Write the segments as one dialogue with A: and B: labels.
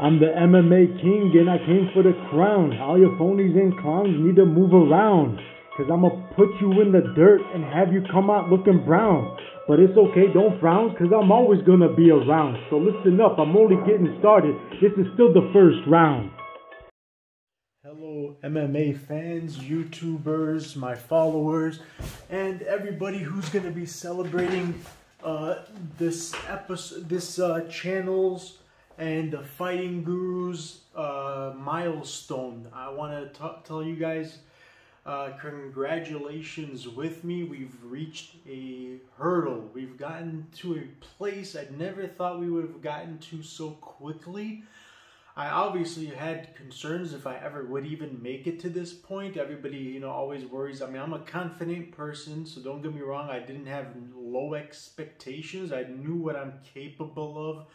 A: I'm the MMA king and I came for the crown. All your phonies and clowns need to move around. Cause I'ma put you in the dirt and have you come out looking brown. But it's okay, don't frown, cause I'm always gonna be around. So listen up, I'm only getting started. This is still the first round. Hello, MMA fans, YouTubers, my followers, and everybody who's gonna be celebrating uh, this episode, this uh, channel's and the Fighting Gurus uh, milestone. I want to tell you guys uh, congratulations with me. We've reached a hurdle. We've gotten to a place I never thought we would have gotten to so quickly. I obviously had concerns if I ever would even make it to this point. Everybody, you know, always worries. I mean, I'm a confident person, so don't get me wrong. I didn't have low expectations. I knew what I'm capable of.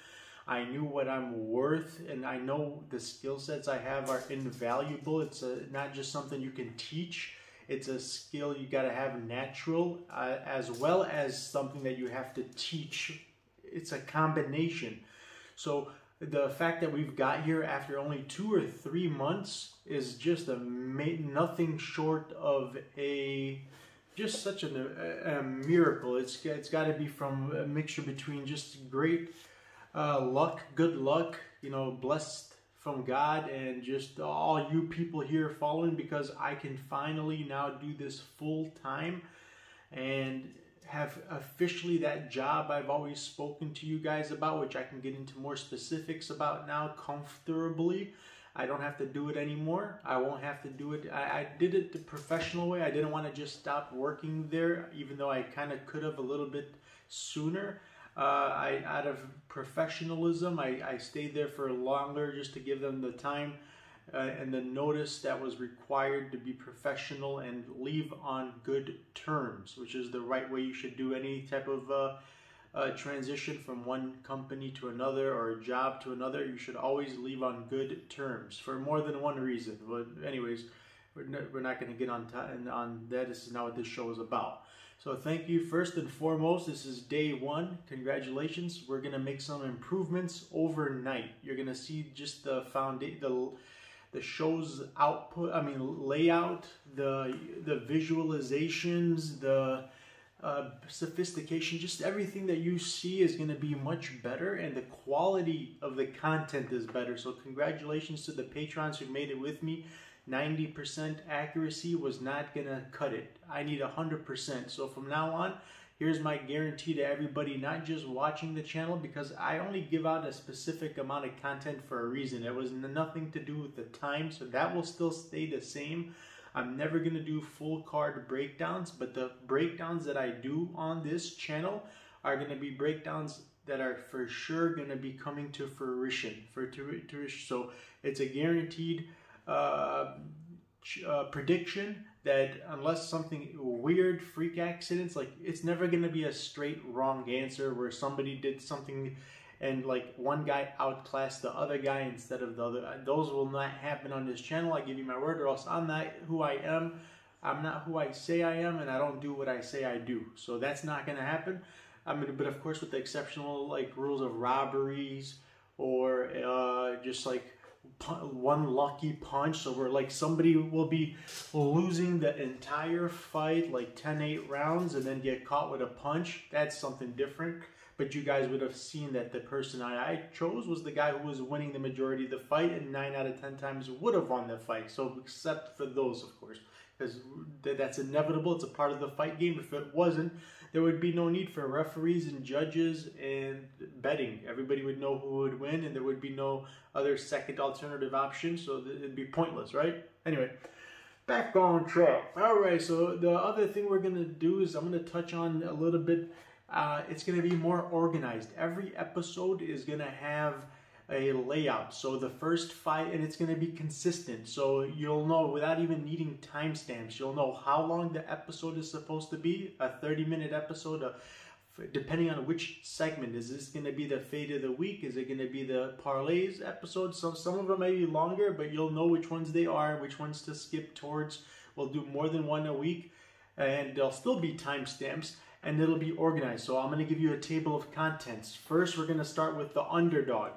A: I knew what I'm worth, and I know the skill sets I have are invaluable. It's a, not just something you can teach. It's a skill you got to have natural, uh, as well as something that you have to teach. It's a combination. So the fact that we've got here after only two or three months is just a nothing short of a just such a, a miracle. It's it's got to be from a mixture between just great uh, luck, good luck, you know, blessed from God and just all you people here following because I can finally now do this full time and have officially that job I've always spoken to you guys about, which I can get into more specifics about now comfortably. I don't have to do it anymore. I won't have to do it. I, I did it the professional way. I didn't want to just stop working there, even though I kind of could have a little bit sooner. Uh, I out of professionalism, I, I stayed there for longer just to give them the time uh, and the notice that was required to be professional and leave on good terms, which is the right way you should do any type of uh, uh, transition from one company to another or a job to another. You should always leave on good terms for more than one reason. But anyways, we're not, we're not going to get on, on that. This is not what this show is about. So thank you first and foremost. This is day one. Congratulations. We're gonna make some improvements overnight. You're gonna see just the foundation, the the show's output. I mean layout, the the visualizations, the uh, sophistication, just everything that you see is going to be much better and the quality of the content is better. So congratulations to the patrons who made it with me. 90% accuracy was not going to cut it. I need 100%. So from now on, here's my guarantee to everybody not just watching the channel because I only give out a specific amount of content for a reason. It was nothing to do with the time, so that will still stay the same. I'm never going to do full card breakdowns, but the breakdowns that I do on this channel are going to be breakdowns that are for sure going to be coming to fruition. For to, to, so it's a guaranteed uh, uh, prediction that unless something weird freak accidents like it's never going to be a straight wrong answer where somebody did something and like one guy outclassed the other guy instead of the other those will not happen on this channel. I give you my word or else i'm not who i am. I'm not who i say i am and i don't do what i say i do. So that's not going to happen. I mean but of course with the exceptional like rules of robberies or uh, just like one lucky punch. So we're like somebody will be losing the entire fight like 10-8 rounds and then get caught with a punch. That's something different. But you guys would have seen that the person I, chose was the guy who was winning the majority of the fight and 9 out of 10 times would have won the fight. So except for those of course because that's inevitable. It's a part of the fight game. If it wasn't there would be no need for referees and judges and betting. Everybody would know who would win, and there would be no other second alternative option, so it'd be pointless, right? Anyway, back on track. All right, so the other thing we're going to do is I'm going to touch on a little bit. Uh, it's going to be more organized. Every episode is going to have a layout. So the first five, and it's going to be consistent. So you'll know without even needing timestamps, you'll know how long the episode is supposed to be. A 30 minute episode, uh, depending on which segment. Is this going to be the fate of the week? Is it going to be the parlays episode? So some of them may be longer, but you'll know which ones they are, which ones to skip towards. We'll do more than one a week, and there'll still be timestamps and it'll be organized. So I'm going to give you a table of contents. First, we're going to start with the underdog.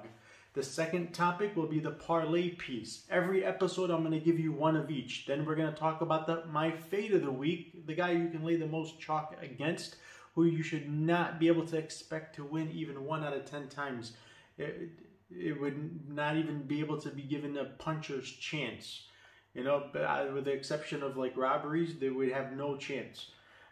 B: The second topic will be the parlay piece. Every episode, I'm going to give you one of each. Then we're going to talk about the my fade of the week, the guy you can lay the most chalk against, who you should not be able to expect to win even one out of ten times. It, it would not even be able to be given a puncher's chance. You know, uh, with the exception of like robberies, they would have no chance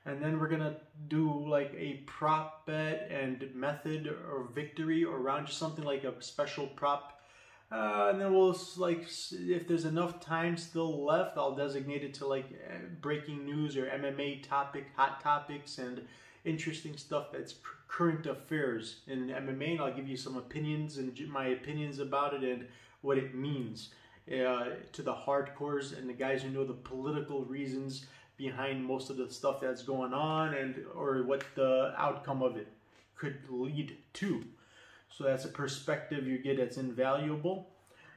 B: and then we're gonna do like a prop bet and method or victory or round just something like a special prop. Uh, and then we'll like if there's enough time still left i'll designate it to like eh, breaking news or mma topic hot topics and interesting stuff that's current affairs in mma and i'll give you some opinions and my opinions about it and what it means uh, to the hardcores and the guys who know the political reasons behind most of the stuff that's going on and or what the outcome of it could lead to. So that's a perspective you get that's invaluable.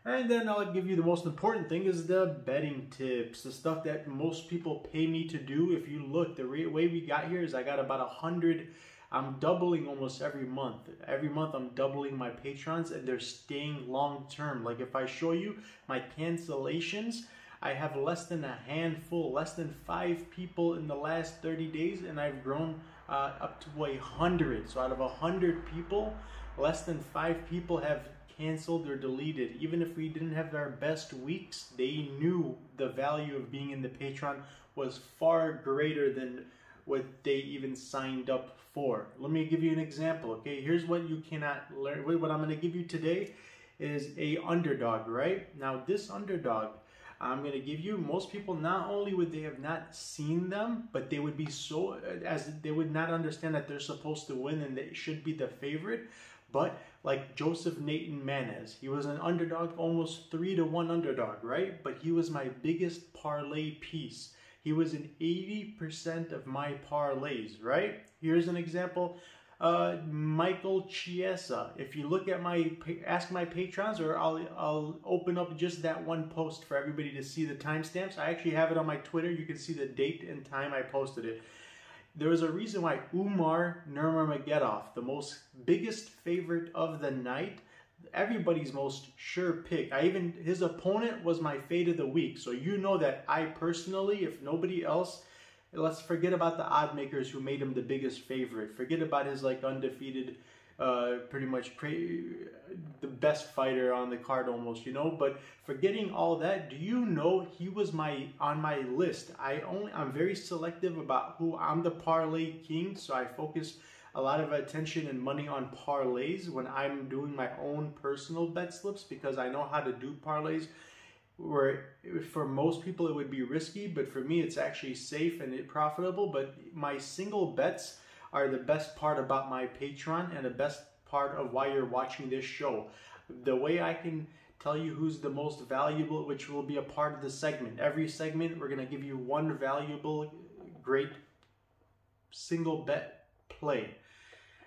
B: And then I'll give you the most important thing is the betting tips, the stuff that most people pay me to do. If you look, the way we got here is I got about a hundred. I'm doubling almost every month. Every month I'm doubling my patrons and they're staying long term. Like if I show you my cancellations, I have less than a handful, less than five people in the last 30 days, and I've grown uh, up to a hundred. So out of a hundred people, less than five people have canceled or deleted. Even if we didn't have our best weeks, they knew the value of being in the Patreon was far greater than what they even signed up for. Let me give you an example, okay? Here's what you cannot learn. What I'm going to give you today is a underdog, right? Now, this underdog I'm going to give you most people not only would they have not seen them, but they would be so as they would not understand that they're supposed to win and they should be the favorite. But like Joseph Nathan Manez, he was an underdog, almost three to one underdog, right? But he was my biggest parlay piece. He was in 80% of my parlays, right? Here's an example uh, Michael Chiesa. If you look at my ask my patrons, or I'll I'll open up just that one post for everybody to see the timestamps. I actually have it on my Twitter. You can see the date and time I posted it. There was a reason why Umar Nurmagomedov, the most biggest favorite of the night, everybody's most sure pick. I even his opponent was my fade of the week. So you know that I personally, if nobody else let's forget about the odd makers who made him the biggest favorite. Forget about his like undefeated, uh, pretty much pre- the best fighter on the card almost, you know. But forgetting all that, do you know he was my on my list? I only I'm very selective about who I'm the parlay king, so I focus a lot of attention and money on parlays when I'm doing my own personal bet slips because I know how to do parlays where for most people it would be risky, but for me it's actually safe and profitable. But my single bets are the best part about my Patreon and the best part of why you're watching this show. The way I can tell you who's the most valuable, which will be a part of the segment. Every segment, we're going to give you one valuable, great single bet play.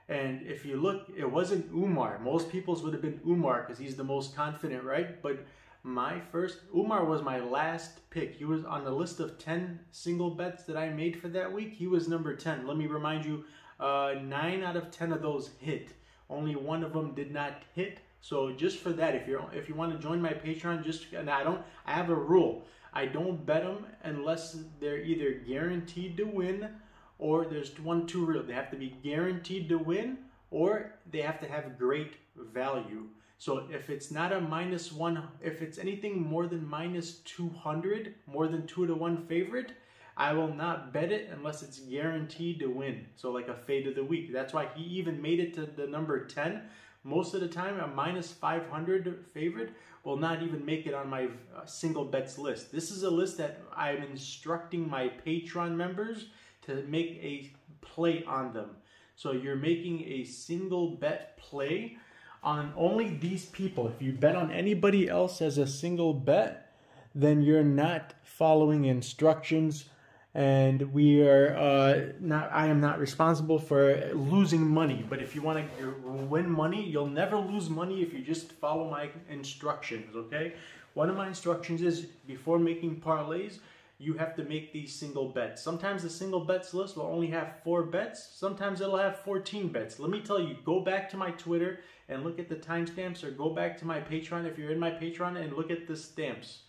B: And if you look, it wasn't Umar. Most people's would have been Umar because he's the most confident, right? But my first Umar was my last pick. He was on the list of 10 single bets that I made for that week. He was number 10. Let me remind you, uh, 9 out of 10 of those hit. Only one of them did not hit. So just for that, if you're if you want to join my Patreon, just and I don't I have a rule. I don't bet them unless they're either guaranteed to win or there's one two real. They have to be guaranteed to win or they have to have great value. So if it's not a minus one, if it's anything more than minus 200, more than two to one favorite, I will not bet it unless it's guaranteed to win. So like a fade of the week. That's why he even made it to the number 10. Most of the time, a minus 500 favorite will not even make it on my uh, single bets list. This is a list that I'm instructing my Patreon members to make a play on them. So you're making a single bet play on only these people. If you bet on anybody else as a single bet, then you're not following instructions and we are uh, not i am not responsible for losing money but if you want to win money you'll never lose money if you just follow my instructions okay one of my instructions is before making parlays you have to make these single bets. Sometimes the single bets list will only have four bets. Sometimes it'll have 14 bets. Let me tell you, go back to my Twitter and look at the timestamps or go back to my Patreon if you're in my Patreon and look at the stamps.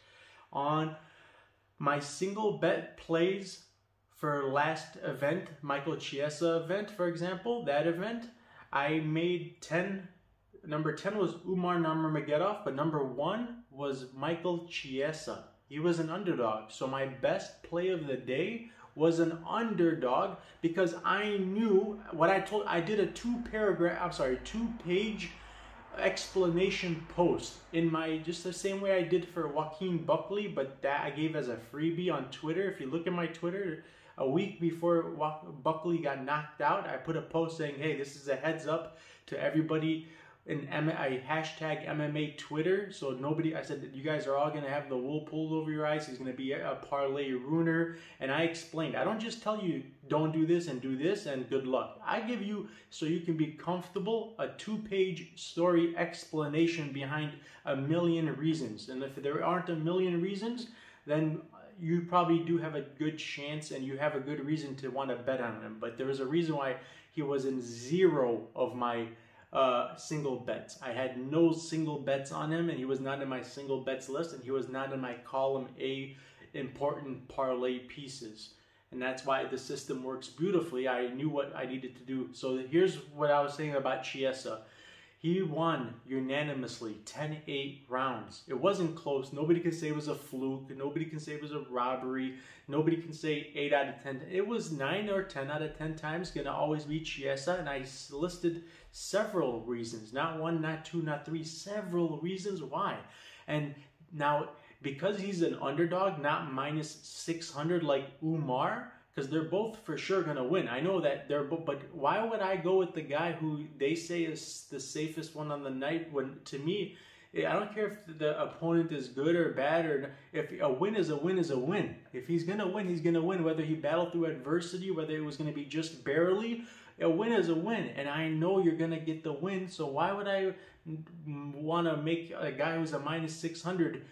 B: On my single bet plays for last event, Michael Chiesa event, for example, that event, I made 10. Number 10 was Umar Nurmagomedov, but number 1 was Michael Chiesa. He was an underdog. So my best play of the day was an underdog because I knew what I told. I did a two paragraph, I'm sorry, two page explanation post in my just the same way I did for Joaquin Buckley, but that I gave as a freebie on Twitter. If you look at my Twitter, a week before Buckley got knocked out, I put a post saying, "Hey, this is a heads up to everybody in mm-hmm. M- a hashtag MMA Twitter. So nobody, I said that you guys are all going to have the wool pulled over your eyes. He's going to be a, a parlay ruiner. And I explained, I don't just tell you don't do this and do this and good luck. I give you, so you can be comfortable, a two page story explanation behind a million reasons. And if there aren't a million reasons, then you probably do have a good chance and you have a good reason to want to bet on him. But there was a reason why he was in zero of my uh, single bets. I had no single bets on him, and he was not in my single bets list, and he was not in my column A important parlay pieces. And that's why the system works beautifully. I knew what I needed to do. So here's what I was saying about Chiesa. He won unanimously 10 8 rounds. It wasn't close. Nobody can say it was a fluke. Nobody can say it was a robbery. Nobody can say 8 out of 10. It was 9 or 10 out of 10 times going to always be Chiesa. And I listed several reasons not one, not two, not three, several reasons why. And now, because he's an underdog, not minus 600 like Umar, because they're both for sure going to win. I know that they're but why would I go with the guy who they say is the safest one on the night when to me, eh, I don't care if the opponent is good or bad or if a win is a win is a win. If he's going to win, he's going to win whether he battled through adversity, whether it was going to be just barely. A win is a win, and I know you're going to get the win. So why would I want to make a guy who's a minus 600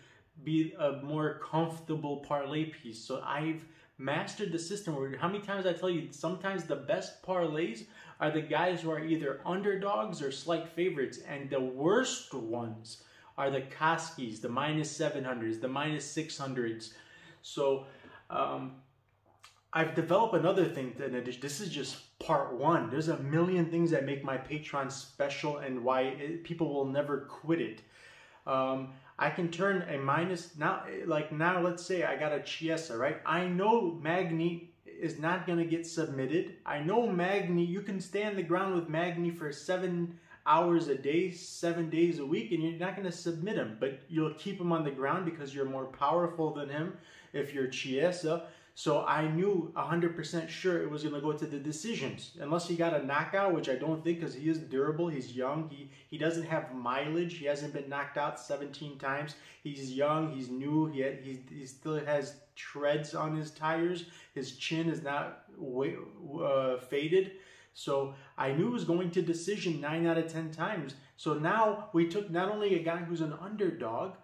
B: be a more comfortable parlay piece? So I've mastered the system how many times I tell you sometimes the best parlays are the guys who are either underdogs or slight favorites and the worst ones are the Koskis, the minus 700s, the minus 600s. So um, I've developed another thing in addition. This is just part one. There's a million things that make my Patreon special and why it, people will never quit it. Um, I can turn a minus now, like now, let's say I got a Chiesa, right? I know Magny is not to get submitted. I know Magny, you can stand the ground with Magny for seven hours a day, seven days a week, and you're not to submit him, but you'll keep him on the ground because you're more powerful than him if you're Chiesa. So I knew 100% sure it was going to go to the decisions. Unless he got a knockout, which I don't think because he is durable. He's young. He, he doesn't have mileage. He hasn't been knocked out 17 times. He's young. He's new. He, he, he still has treads on his tires. His chin is not uh, faded. So I knew it was going to decision 9 out of 10 times. So now we took not only a guy who's an underdog,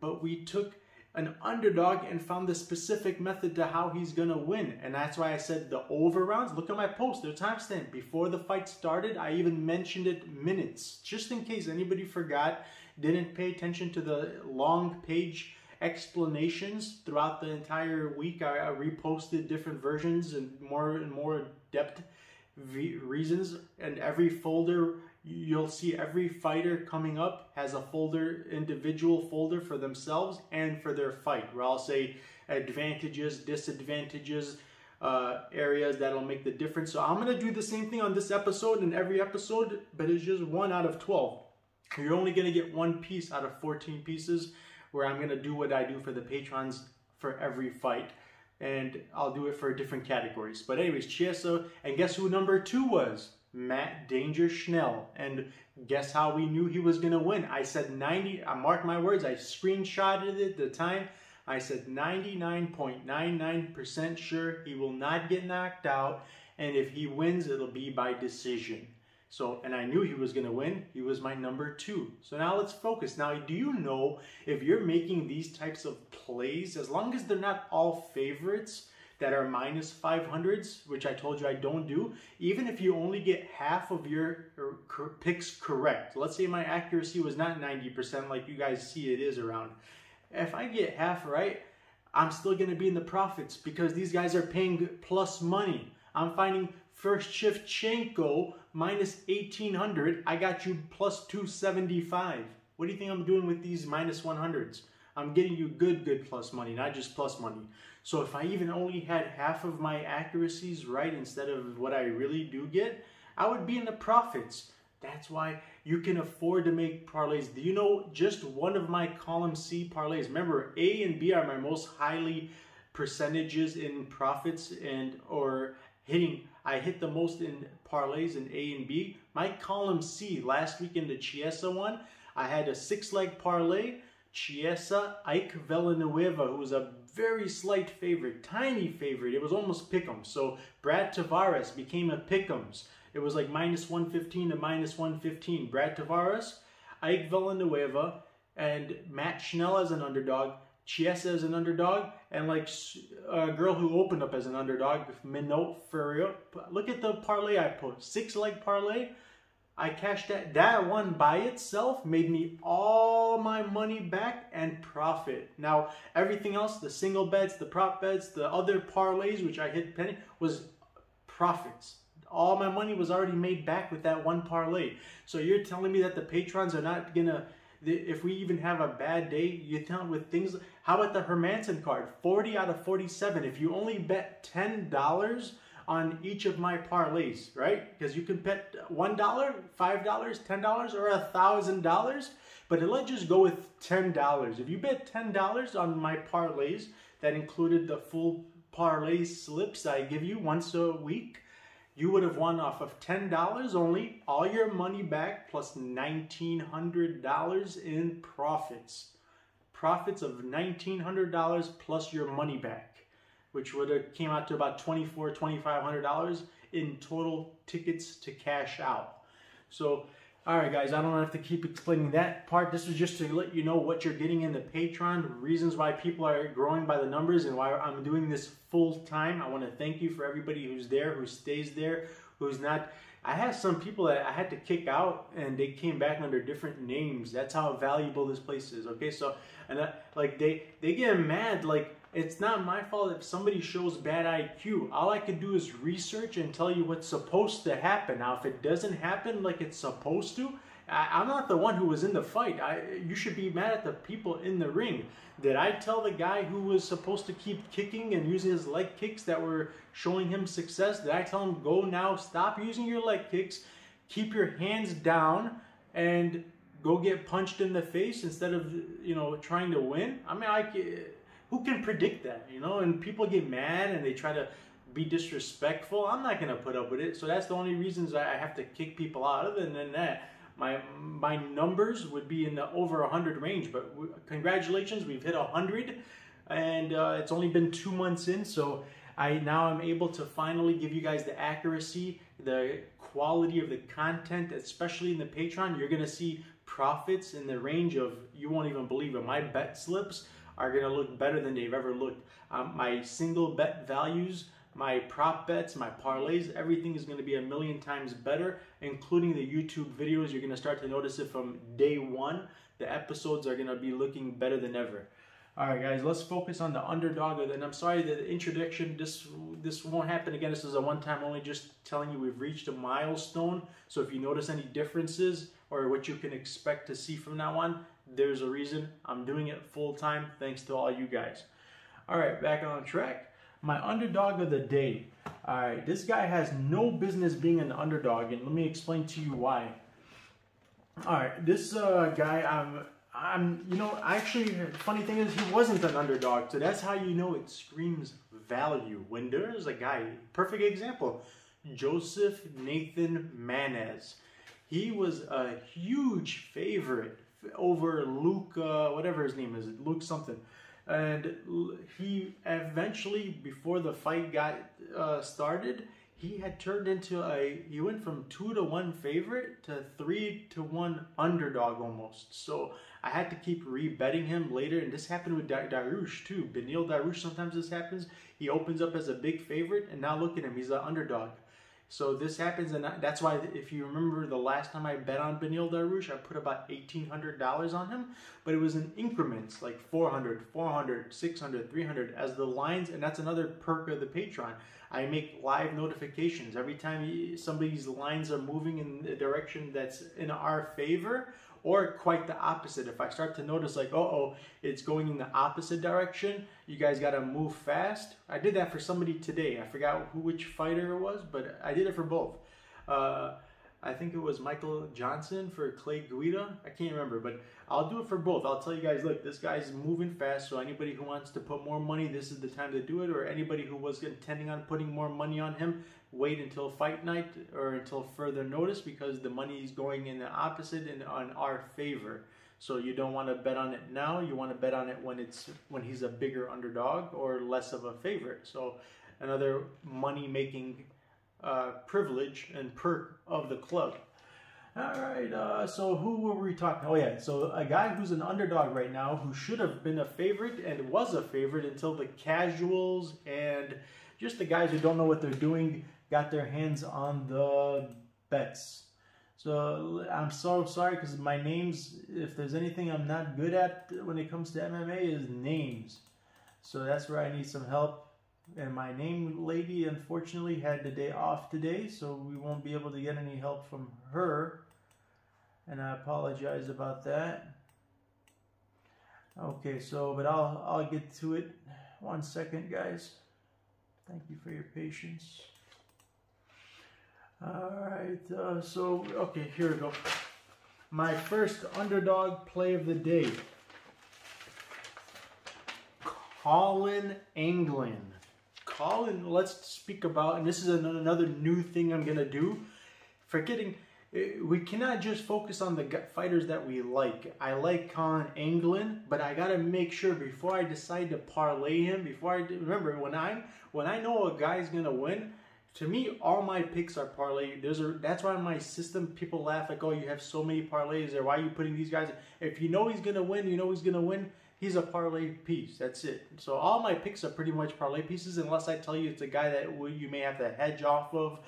B: but we took an underdog and found the specific method to how he's gonna win. And that's why I said the over rounds. Look at my post, the timestamp. Before the fight started, I even mentioned it minutes, just in case anybody forgot, didn't pay attention to the long page explanations throughout the entire week. I, I reposted different versions and more and more depth reasons, and every folder you'll see every fighter coming up has a folder, individual folder for themselves and for their fight, where I'll say advantages, disadvantages, uh, areas that'll make the difference. So I'm gonna do the same thing on this episode and every episode, but it's just one out of 12. You're only gonna get one piece out of 14 pieces where I'm gonna do what I do for the patrons for every fight. And I'll do it for different categories. But anyways, Chiesa, and guess who number two was? Matt Danger Schnell. And guess how we knew he was going to win? I said 90, I marked my words, I screenshotted it at the time. I said 99.99% sure he will not get knocked out. And if he wins, it'll be by decision. So, and I knew he was going to win. He was my number two. So now let's focus. Now, do you know if you're making these types of plays, as long as they're not all favorites, that are minus 500s, which I told you I don't do, even if you only get half of your er, picks correct, let's say my accuracy was not 90% like you guys see it is around. If I get half right, I'm still going to be in the profits because these guys are paying plus money. I'm finding first shift Chenko minus 1800. I got you plus 275. What do you think I'm doing with these minus 100s? I'm getting you good, good plus money, not just plus money. So if I even only had half of my accuracies right instead of what I really do get, I would be in the profits. That's why you can afford to make parlays. Do you know just one of my column C parlays? Remember, A and B are my most highly percentages in profits and or hitting. I hit the most in parlays in A and B. My column C last week in the Chiesa one, I had a six leg parlay. Chiesa Ike Villanueva, who was a very slight favorite, tiny favorite. It was almost pick'em. So Brad Tavares became a pick'ems. It was like minus 115 to minus 115. Brad Tavares, Ike Villanueva, and Matt Schnell as an underdog, Chiesa as an underdog, and like a girl who opened up as an underdog, Manon Fiorot. Look at the parlay I put. Six leg parlay. I cashed that. That one by itself made me all my money back and profit. Now, everything else, the single bets, the prop bets, the other parlays, which I hit penny, was profits. All my money was already made back with that one parlay. So you're telling me that the patrons are not gonna, if we even have a bad day, you tell with things, how about the Hermansson card? 40 out of 47. If you only bet $10, on each of my parlays, right? Because you can bet $1, $5, $10, or $1,000. But let's just go with $10. If you bet $10 on my parlays, that included the full parlay slips I give you once a week, you would have won off of $10 only, all your money back, plus $1,900 in profits. Profits of $1,900 plus your money back which would have came out to about $2,400, $2,500 in total tickets to cash out. So, all right, guys, I don't have to keep explaining that part. This was just to let you know what you're getting in the Patreon, reasons why people are growing by the numbers, and why I'm doing this full time. I want to thank you for everybody who's there, who stays there, who's not. I had some people that I had to kick out, and they came back under different names. That's how valuable this place is. Okay, so and I, like they they get mad like it's not my fault if somebody shows bad IQ. All I can do is research and tell you what's supposed to happen. Now, if it doesn't happen like it's supposed to, I, am not the one who was in the fight. I, you should be mad at the people in the ring. Did I tell the guy who was supposed to keep kicking and using his leg kicks that were showing him success? Did I tell him, go now, stop using your leg kicks, keep your hands down, and go get punched in the face instead of, you know, trying to win? I mean, I who can predict that, you know? And people get mad and they try to be disrespectful. I'm not gonna put up with it. So that's the only reasons I have to kick people out. Other than that, my my numbers would be in the over 100 range. But congratulations, we've hit 100, and uh, it's only been two months in. So I now I'm able to finally give you guys the accuracy, the quality of the content, especially in the Patreon. You're gonna see profits in the range of you won't even believe it. My bet slips are going to look better than they've ever looked. Um, my single bet values, my prop bets, my parlays, everything is going to be a million times better, including the YouTube videos. You're going to start to notice it from day one. The episodes are going to be looking better than ever. All right, guys, let's focus on the underdog. And I'm sorry the introduction, this this won't happen again. This is a one-time only, just telling you we've reached a milestone. So if you notice any differences or what you can expect to see from now on, there's a reason I'm doing it full time thanks to all you guys. All right, back on track. My underdog of the day. All right, this guy has no business being an underdog, and let me explain to you why. All right, this uh, guy, I'm, I'm, you know, actually, funny thing is, he wasn't an underdog, so that's how you know it screams value. When there's a guy, perfect example, Joseph Nathan Manez. He was a huge favorite over Luke, uh, whatever his name is, Luke something. And he eventually, before the fight got uh, started, he had turned into a he went from two to one favorite to three to one underdog almost. So I had to keep rebetting him later, and this happened with Dariush too. Beneil Dariush, sometimes this happens. He opens up as a big favorite, and now look at him, he's an underdog. So this happens, and that's why if you remember the last time I bet on Beneil Dariush, I put about $1,800 on him, but it was in increments, like 400, 400, 600, 300, as the lines, and that's another perk of the Patreon. I make live notifications every time somebody's lines are moving in the direction that's in our favor or quite the opposite. If I start to notice like, oh, it's going in the opposite direction, you guys got to move fast. I did that for somebody today. I forgot who which fighter it was, but I did it for both. Uh, I think it was Michael Johnson for Clay Guida. I can't remember, but I'll do it for both. I'll tell you guys, look, this guy's moving fast, so anybody who wants to put more money, this is the time to do it, or anybody who was intending on putting more money on him, wait until fight night or until further notice because the money is going in the opposite and on our favor. So you don't want to bet on it now. You want to bet on it when it's when he's a bigger underdog or less of a favorite. So another money making uh, privilege and perk of the club. All right, uh, so who were we talking? Oh yeah, so a guy who's an underdog right now who should have been a favorite and was a favorite until the casuals and just the guys who don't know what they're doing got their hands on the bets. So I'm so sorry because my names, if there's anything I'm not good at when it comes to MMA is names. So that's where I need some help. And my name lady unfortunately had the day off today, so we won't be able to get any help from her. And I apologize about that. Okay, so but I'll I'll get to it. One second, guys. Thank you for your patience. All right, uh, so okay, here we go. My first underdog play of the day. Collin Anglin. Collin, let's speak about, and this is another new thing I'm gonna do. Forgetting, eh, we cannot just focus on the fighters that we like. I like Collin Anglin, but I gotta make sure before I decide to parlay him. Before I remember when I when I know a guy's gonna win, to me, all my picks are parlay. There's a that's why my system people laugh like, oh, you have so many parlays there. Why are you putting these guys? If you know he's gonna win, you know he's gonna win he's a parlay piece. That's it. So all my picks are pretty much parlay pieces, unless I tell you it's a guy that you may have to hedge off of,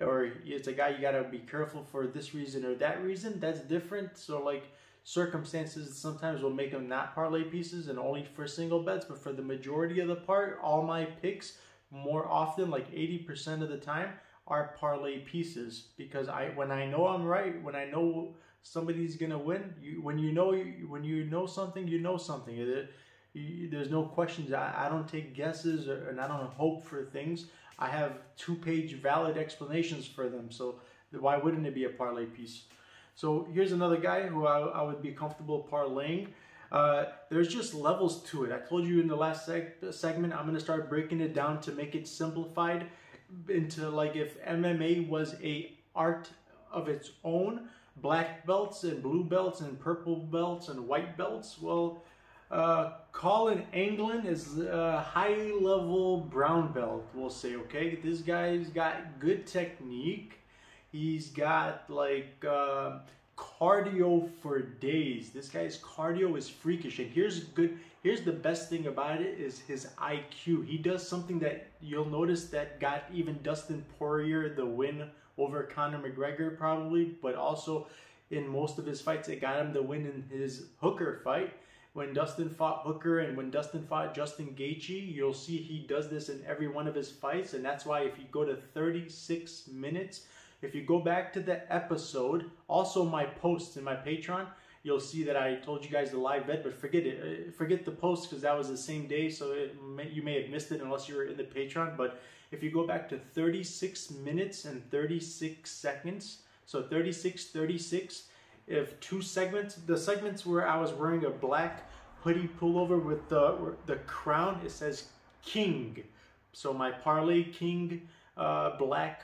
B: or it's a guy you got to be careful for this reason or that reason. That's different. So like circumstances sometimes will make them not parlay pieces and only for single bets, but for the majority of the part, all my picks more often, like 80% of the time, are parlay pieces because I when I know I'm right, when I know somebody's gonna win. You, when you know when you know something, you know something. There's no questions. I, I don't take guesses or, and I don't hope for things. I have two-page valid explanations for them. So why wouldn't it be a parlay piece? So here's another guy who I, I would be comfortable parlaying. Uh, there's just levels to it. I told you in the last seg segment, I'm to start breaking it down to make it simplified into like if MMA was a art of its own, black belts and blue belts and purple belts and white belts. Well, uh, Collin Anglin is a high level brown belt, we'll say, okay? This guy's got good technique. He's got like uh, cardio for days. This guy's cardio is freakish. And here's good, here's the best thing about it is his IQ. He does something that you'll notice that got even Dustin Poirier the win over Conor McGregor probably, but also in most of his fights, it got him the win in his Hooker fight. When Dustin fought Hooker and when Dustin fought Justin Gaethje, you'll see he does this in every one of his fights, and that's why if you go to 36 minutes, if you go back to the episode, also my posts in my Patreon, you'll see that I told you guys the live bet, but forget it. Uh, forget the post because that was the same day, so you may have missed it unless you were in the Patreon. But if you go back to 36 minutes and 36 seconds, so 36, 36, if two segments, the segments where I was wearing a black hoodie pullover with the, the crown, it says King. So my Parlay King uh, black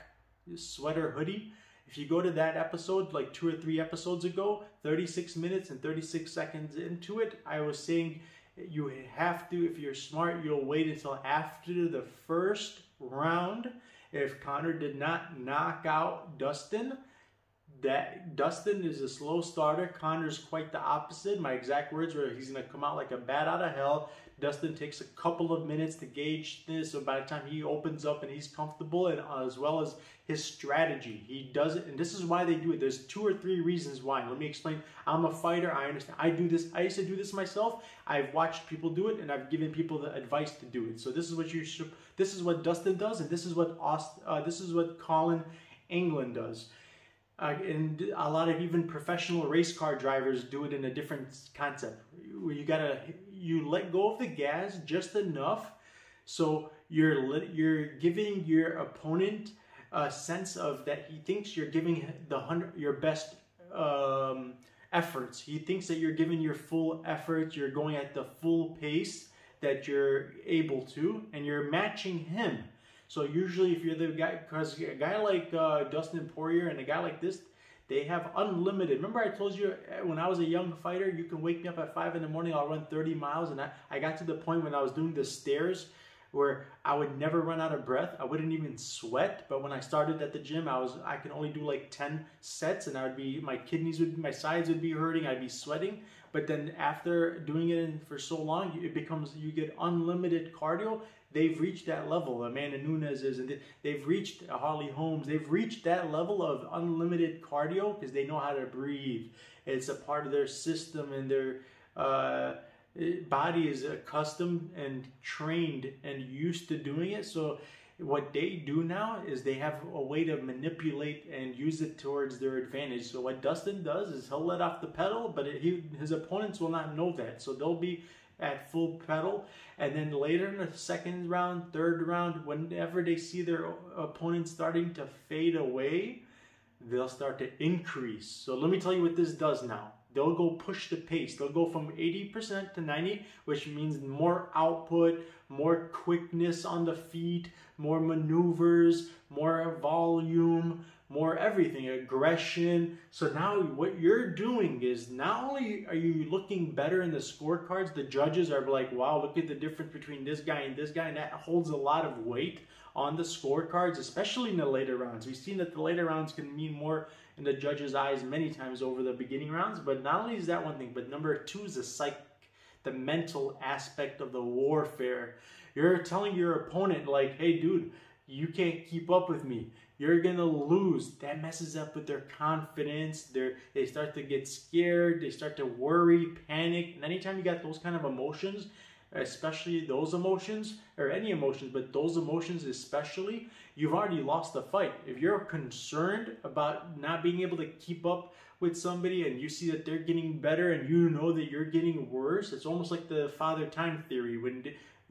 B: sweater hoodie. If you go to that episode, like two or three episodes ago, 36 minutes and 36 seconds into it, I was saying you have to, if you're smart, you'll wait until after the first round. if Conor did not knock out Dustin, that Dustin is a slow starter. Conor's quite the opposite. My exact words were he's going to come out like a bat out of hell. Dustin takes a couple of minutes to gauge this, so by the time he opens up and he's comfortable, and uh, as well as his strategy, he does it, and this is why they do it. There's two or three reasons why. Let me explain. I'm a fighter. I understand. I do this. I used to do this myself. I've watched people do it, and I've given people the advice to do it. So this is what you should. This is what Dustin does, and this is what uh, This is what Collin Anglin does. Uh, and a lot of even professional race car drivers do it in a different concept where you gotta you let go of the gas just enough so you're you're giving your opponent a sense of that he thinks you're giving the hundred your best um, efforts. He thinks that you're giving your full effort you're going at the full pace that you're able to and you're matching him. So usually, if you're the guy, because a guy like uh, Dustin Poirier and a guy like this, they have unlimited. Remember, I told you uh, when I was a young fighter, you can wake me up at five in the morning. I'll run 30 miles, and I, I got to the point when I was doing the stairs where I would never run out of breath. I wouldn't even sweat. But when I started at the gym, I was I could only do like 10 sets, and I would be my kidneys would my sides would be hurting. I'd be sweating. But then after doing it for so long, it becomes you get unlimited cardio. They've reached that level. Amanda Nunes is, and they've reached Holly Holmes. They've reached that level of unlimited cardio because they know how to breathe. It's a part of their system and their uh, body is accustomed and trained and used to doing it. So what they do now is they have a way to manipulate and use it towards their advantage. So what Dustin does is he'll let off the pedal, but it, he, his opponents will not know that. So they'll be at full pedal, and then later in the second round, third round, whenever they see their opponent starting to fade away, they'll start to increase. So let me tell you what this does now. They'll go push the pace. They'll go from 80% to 90, which means more output, more quickness on the feet, more maneuvers, more volume, more everything, aggression. So now what you're doing is not only are you looking better in the scorecards, the judges are like, wow, look at the difference between this guy and this guy, and that holds a lot of weight on the scorecards, especially in the later rounds. We've seen that the later rounds can mean more in the judge's eyes many times over the beginning rounds, but not only is that one thing, but number two is the psych, the mental aspect of the warfare. You're telling your opponent, like, hey, dude, you can't keep up with me. You're gonna lose. That messes up with their confidence. They they start to get scared. They start to worry, panic. And anytime you got those kind of emotions, especially those emotions or any emotions, but those emotions especially, you've already lost the fight. If you're concerned about not being able to keep up with somebody and you see that they're getting better and you know that you're getting worse, it's almost like the father time theory when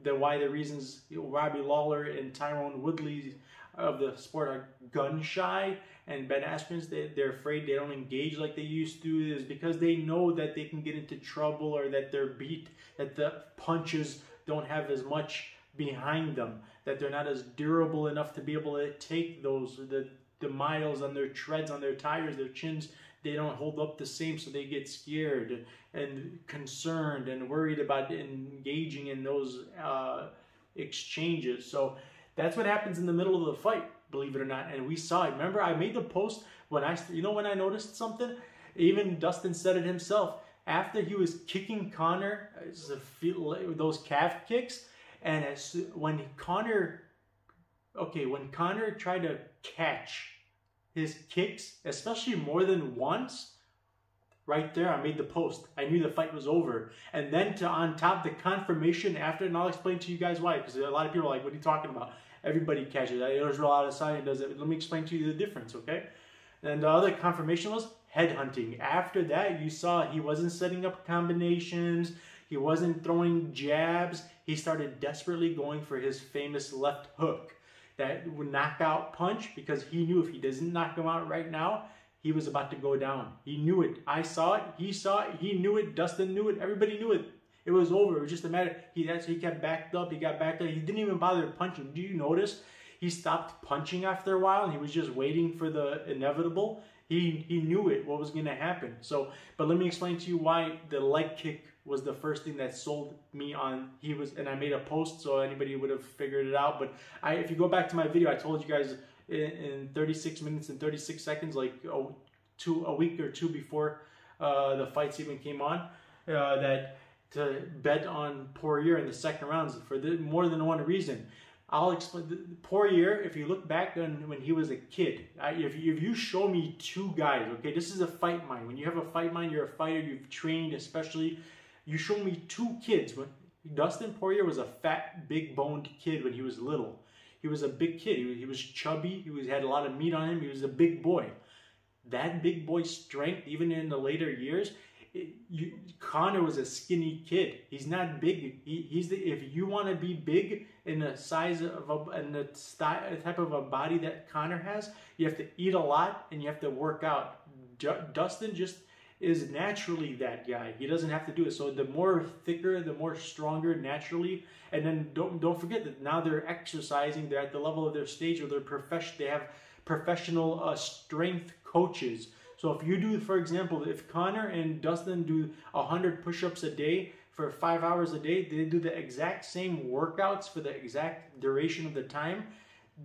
B: the why the reasons Robbie Lawler and Tyron Woodley of the sport are gun shy and Ben Askren's they, they're afraid they don't engage like they used to is because they know that they can get into trouble or that they're beat that the punches don't have as much behind them that they're not as durable enough to be able to take those the the miles on their treads on their tires their chins. They don't hold up the same so they get scared and concerned and worried about engaging in those uh, exchanges. So that's what happens in the middle of the fight, believe it or not. And we saw it. Remember, I made the post when I, you know, when I noticed something? Even Dustin said it himself. After he was kicking Conor, uh, those calf kicks, and as, when Conor, okay, when Conor tried to catch his kicks, especially more than once, right there, I made the post. I knew the fight was over. And then to on top the confirmation after, and I'll explain to you guys why, because a lot of people are like, what are you talking about? Everybody catches. There's a lot of science does it. Let me explain to you the difference, okay? And the other confirmation was headhunting. After that, you saw he wasn't setting up combinations. He wasn't throwing jabs. He started desperately going for his famous left hook. That knockout punch because he knew if he doesn't knock him out right now, he was about to go down. He knew it. I saw it. He saw it. He knew it. Dustin knew it. Everybody knew it. It was over. It was just a matter. He that's he kept backed up. He got backed up. He didn't even bother punching. Do you notice? He stopped punching after a while. And he was just waiting for the inevitable. He he knew it. What was going to happen. So, but let me explain to you why the leg kick was the first thing that sold me on he was and I made a post so anybody would have figured it out but I if you go back to my video I told you guys in, in 36 minutes and 36 seconds like oh, two a week or two before uh, the fights even came on uh, that to bet on Poirier in the second rounds for the, more than one reason. I'll explain. Poirier, if you look back on when he was a kid, if, if you show me two guys, okay, this is a fight mind. When you have a fight mind, you're a fighter, you've trained, especially. You show me two kids. When Dustin Poirier was a fat, big boned kid when he was little. He was a big kid. He was, he was chubby. He was, had a lot of meat on him. He was a big boy. That big boy strength, even in the later years, you, Conor was a skinny kid. He's not big. He, he's the, if you want to be big in the size of a, in the style, type of a body that Conor has, you have to eat a lot and you have to work out. Dustin just is naturally that guy. He doesn't have to do it. So the more thicker, the more stronger naturally. And then don't don't forget that now they're exercising. They're at the level of their stage or they're profession. They have professional uh, strength coaches so if you do, for example, if Conor and Dustin do 100 push-ups a day for five hours a day, they do the exact same workouts for the exact duration of the time,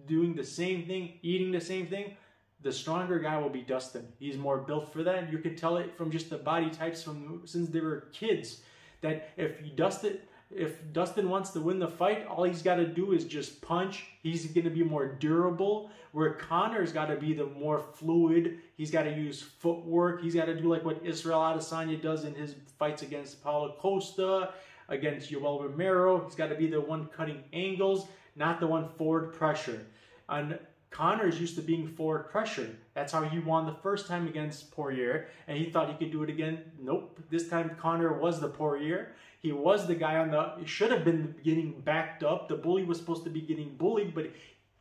B: doing the same thing, eating the same thing, the stronger guy will be Dustin. He's more built for that. You can tell it from just the body types from since they were kids that if Dustin if Dustin wants to win the fight, all he's got to do is just punch. He's going to be more durable. Where Conor's got to be the more fluid. He's got to use footwork. He's got to do like what Israel Adesanya does in his fights against Paulo Costa, against Yoel Romero. He's got to be the one cutting angles, not the one forward pressure. And Conor's used to being forward pressure. That's how he won the first time against Poirier, and he thought he could do it again. Nope. This time Conor was the Poirier. He was the guy on the, should have been getting backed up. The bully was supposed to be getting bullied, but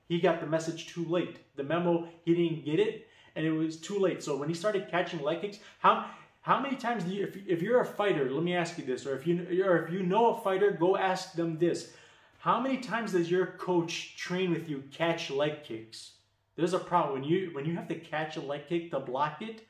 B: he got the message too late. The memo, he didn't get it, and it was too late. So when he started catching leg kicks, how how many times do you, if, if you're a fighter, let me ask you this, or if you or if you know a fighter, go ask them this. How many times does your coach train with you catch leg kicks? There's a problem when you when you have to catch a leg kick to block it.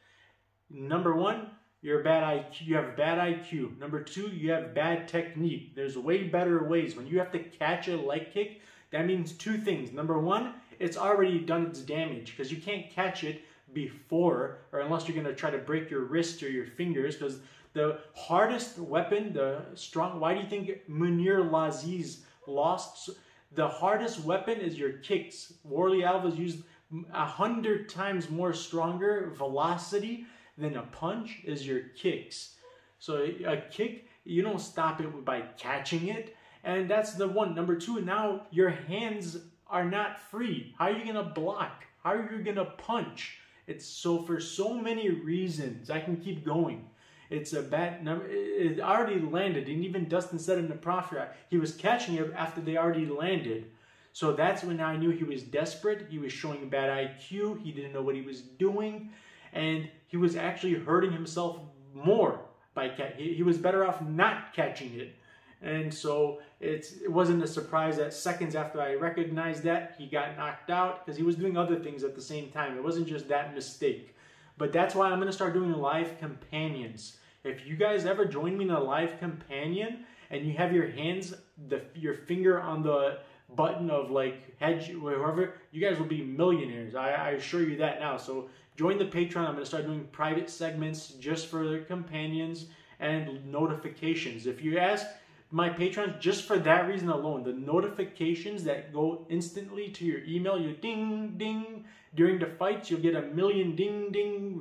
B: Number one, you're a bad IQ. You have bad IQ. Number two, you have bad technique. There's way better ways. When you have to catch a leg kick, that means two things. Number one, it's already done its damage because you can't catch it before, or unless you're gonna try to break your wrist or your fingers, because the hardest weapon, the strong. Why do you think Mounir Lazzez lost? The hardest weapon is your kicks. Warlley Alves used a hundred times more stronger velocity than a punch is your kicks. So a kick, you don't stop it by catching it. And that's the one. Number two, now your hands are not free. How are you going to block? How are you going to punch? It's so for so many reasons. I can keep going. It's a bad number. It already landed. And even Dustin said in the profit, he was catching it after they already landed. So that's when I knew he was desperate. He was showing a bad IQ. He didn't know what he was doing and he was actually hurting himself more by catch. He, he was better off not catching it. And so it wasn't a surprise that seconds after I recognized that, he got knocked out because he was doing other things at the same time. It wasn't just that mistake. But that's why I'm going to start doing live companions. If you guys ever join me in a live companion and you have your hands, the your finger on the button of like hedge, whoever, you guys will be millionaires. I, I assure you that now. So Join the Patreon. I'm going to start doing private segments just for companions and notifications. If you ask my patrons, just for that reason alone, the notifications that go instantly to your email, you ding, ding. During the fights, you'll get a million ding, ding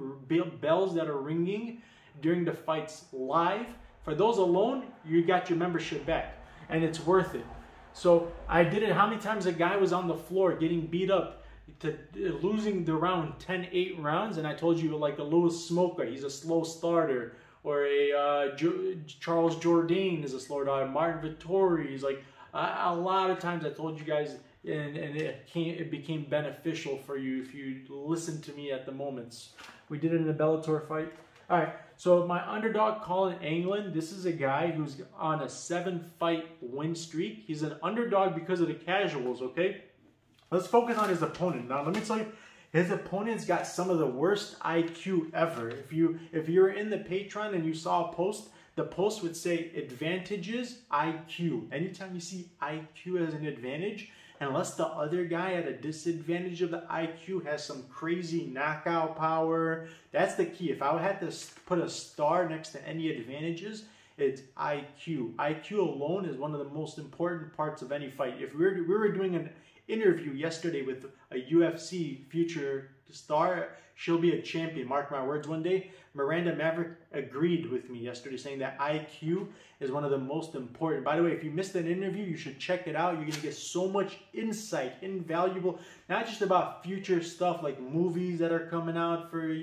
B: bells that are ringing during the fights live. For those alone, you got your membership back, and it's worth it. So I did it. How many times a guy was on the floor getting beat up? to losing the round 10-8 rounds, and I told you like a Louis Smolka, he's a slow starter, or a uh, jo Charles Jourdain is a slow starter, Marvin Vettori is like a, a, lot of times I told you guys, and, and it, came, it became beneficial for you if you listened to me at the moments. We did it in a Bellator fight. All right, so my underdog Collin Anglin, this is a guy who's on a seven fight win streak. He's an underdog because of the casuals, okay? Let's focus on his opponent. Now, let me tell you, his opponent's got some of the worst IQ ever. If you if you're in the Patreon and you saw a post the post would say advantages IQ. Anytime you see IQ as an advantage, unless the other guy at a disadvantage of the IQ has some crazy knockout power, that's the key. If I had to put a star next to any advantages, it's IQ. IQ alone is one of the most important parts of any fight. If we were, we were doing an interview yesterday with a UFC future star, she'll be a champion. Mark my words one day. Miranda Maverick agreed with me yesterday saying that IQ is one of the most important. By the way, if you missed an interview, you should check it out. You're going to get so much insight, invaluable, not just about future stuff like movies that are coming out for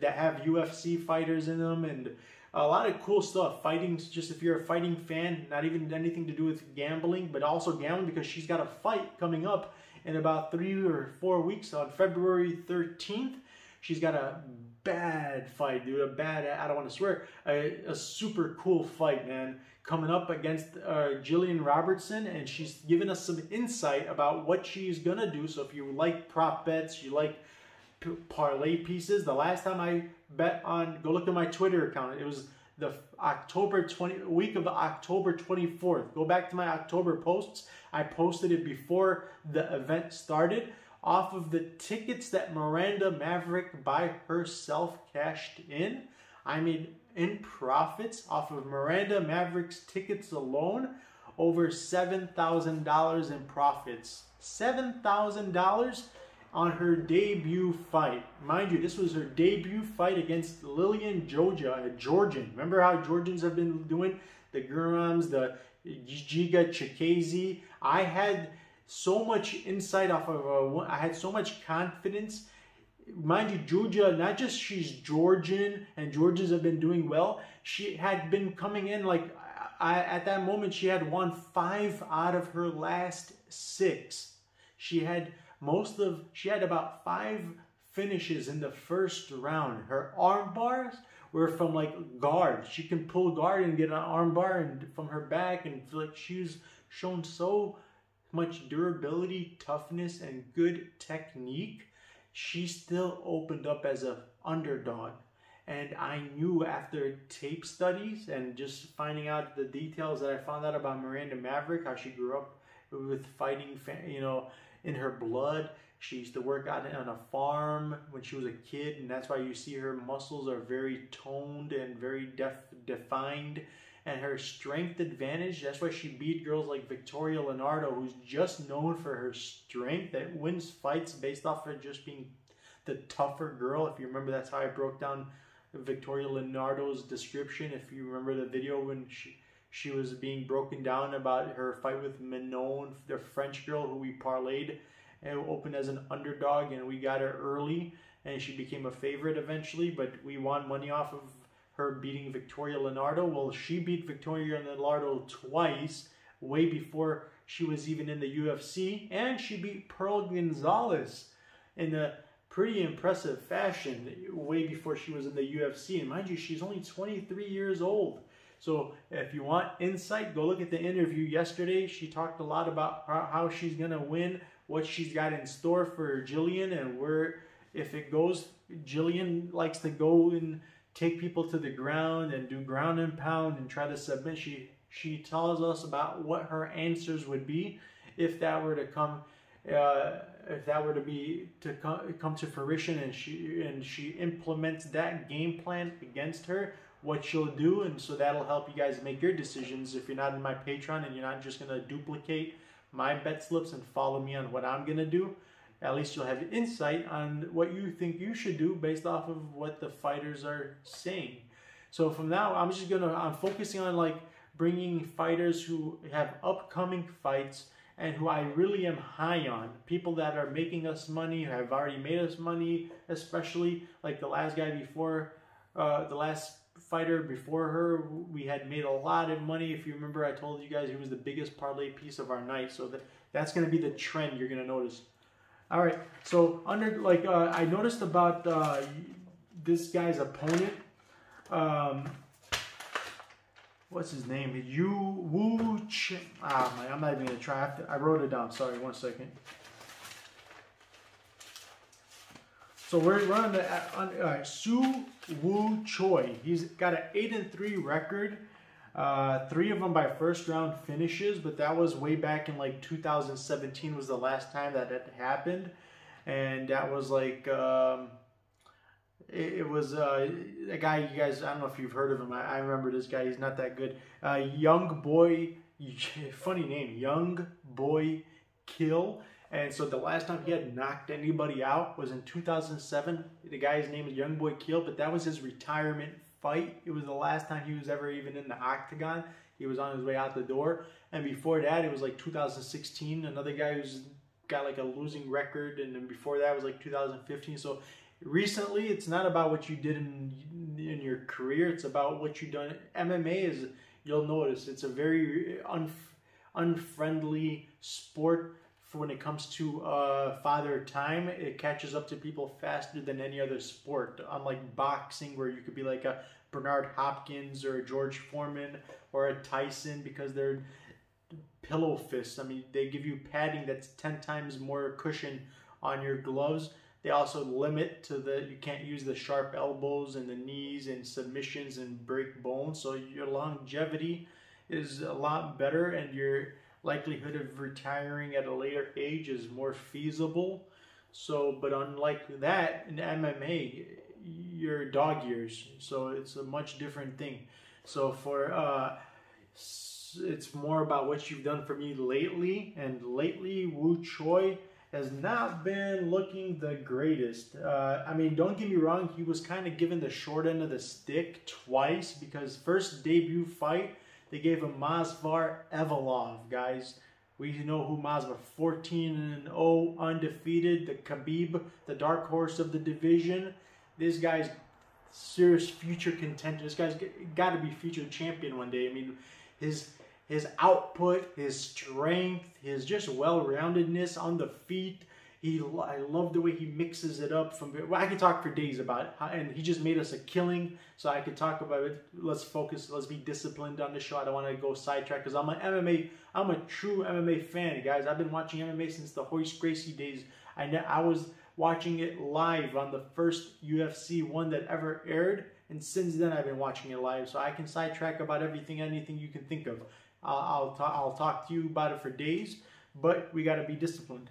B: that have UFC fighters in them and a lot of cool stuff. Fighting, just if you're a fighting fan, not even anything to do with gambling, but also gambling because she's got a fight coming up in about three or four weeks on February 13th. She's got a bad fight, dude. A bad, I don't want to swear, a, a super cool fight, man. Coming up against uh, Jillian Robertson, and she's giving us some insight about what she's gonna do. So if you like prop bets, you like parlay pieces. The last time I bet on, go look at my Twitter account. It was the October 20 week of October 24th. Go back to my October posts. I posted it before the event started off of the tickets that Miranda Maverick by herself cashed in. I made in profits off of Miranda Maverick's tickets alone over $7,000 in profits. $7,000 on her debut fight. Mind you, this was her debut fight against Liana Jojua, a Georgian. Remember how Georgians have been doing the Gurams, the Giga Chikadze? I had so much insight off of, uh, I had so much confidence. Mind you, Georgia, not just she's Georgian and Georgians have been doing well, she had been coming in like, I, at that moment, she had won five out of her last six. She had most of, she had about five finishes in the first round. Her arm bars were from like guard. She can pull guard and get an arm bar and from her back and like she's shown so much durability, toughness, and good technique. She still opened up as a underdog. And I knew after tape studies and just finding out the details that I found out about Miranda Maverick, how she grew up with fighting, you know, in her blood. She used to work out on a farm when she was a kid, and that's why you see her muscles are very toned and very def- defined. And her strength advantage, that's why she beat girls like Victoria Leonardo, who's just known for her strength, that wins fights based off of just being the tougher girl. If you remember, that's how I broke down Victoria Leonardo's description. If you remember the video when she she was being broken down about her fight with Manon, the French girl who we parlayed and opened as an underdog, and we got her early, and she became a favorite eventually. But we won money off of her beating Victoria Leonardo. Well, she beat Victoria Leonardo twice, way before she was even in the UFC, and she beat Pearl Gonzalez in a pretty impressive fashion, way before she was in the UFC. And mind you, she's only 23 years old. So if you want insight, go look at the interview yesterday. She talked a lot about how she's going to win, what she's got in store for Jillian, and where, if it goes, Jillian likes to go and take people to the ground and do ground and pound and try to submit. She, she tells us about what her answers would be if that were to come. Uh, if that were to be to come, come to fruition and she and she implements that game plan against her what she'll do and so that'll help you guys make your decisions if you're not in my patreon and you're not just going to duplicate my bet slips and follow me on what i'm going to do at least you'll have insight on what you think you should do based off of what the fighters are saying so from now i'm just going to i'm focusing on like bringing fighters who have upcoming fights and who I really am high on. People that are making us money, who have already made us money, especially like the last guy before, uh, the last fighter before her, we had made a lot of money. If you remember, I told you guys he was the biggest parlay piece of our night. So that, that's going to be the trend you're going to notice. All right, so under like uh, I noticed about uh, this guy's opponent. Um, what's his name? Yu Wu Ch. Ah, I'm not even gonna try. I, to, I wrote it down. Sorry, one second. So we're, we're on the on, all right, Su Woo Choi. He's got an eight and three record Uh, three of them by first round finishes, but that was way back in like 2017 was the last time that had happened, and that was like um, it, it, was uh, a guy you guys I don't know if you've heard of him. I, I remember this guy. He's not that good. Uh, young boy, funny name, Young Boy Kill. And so the last time he had knocked anybody out was in 2007. The guy's name is Young Boy Kill, but that was his retirement fight. It was the last time he was ever even in the octagon. He was on his way out the door. And before that, it was like 2016. Another guy who's got like a losing record. And then before that was like 2015. So recently, it's not about what you did in in your career. It's about what you've done. MMA is, you'll notice, it's a very un, unfriendly sport when it comes to uh, father time, it catches up to people faster than any other sport. Unlike boxing, where you could be like a Bernard Hopkins or a George Foreman or a Tyson because they're pillow fists. I mean, they give you padding that's 10 times more cushion on your gloves. They also limit to the, you can't use the sharp elbows and the knees and submissions and break bones. So your longevity is a lot better and your likelihood of retiring at a later age is more feasible. So, but unlike that, in MMA, you're dog years. So it's a much different thing. So for, uh, it's more about what you've done for me lately. And lately, Wu Choi has not been looking the greatest. Uh, I mean, don't get me wrong, he was kind of given the short end of the stick twice because first debut fight, they gave him Movsar Evloev, guys. We know who Movsar, 14 and 0, undefeated. The Khabib, the dark horse of the division. This guy's serious future contender. This guy's got to be future champion one day. I mean, his his output, his strength, his just well-roundedness on the feet, he, I love the way he mixes it up. From well, I could talk for days about it, and he just made us a killing. So I could talk about it. Let's focus. Let's be disciplined on the show. I don't want to go sidetrack because I'm an MMA. I'm a true MMA fan, guys. I've been watching MMA since the Royce Gracie days. I know I was watching it live on the first UFC one that ever aired, and since then I've been watching it live. So I can sidetrack about everything, anything you can think of. I'll I'll, talk, I'll talk to you about it for days, but we got to be disciplined.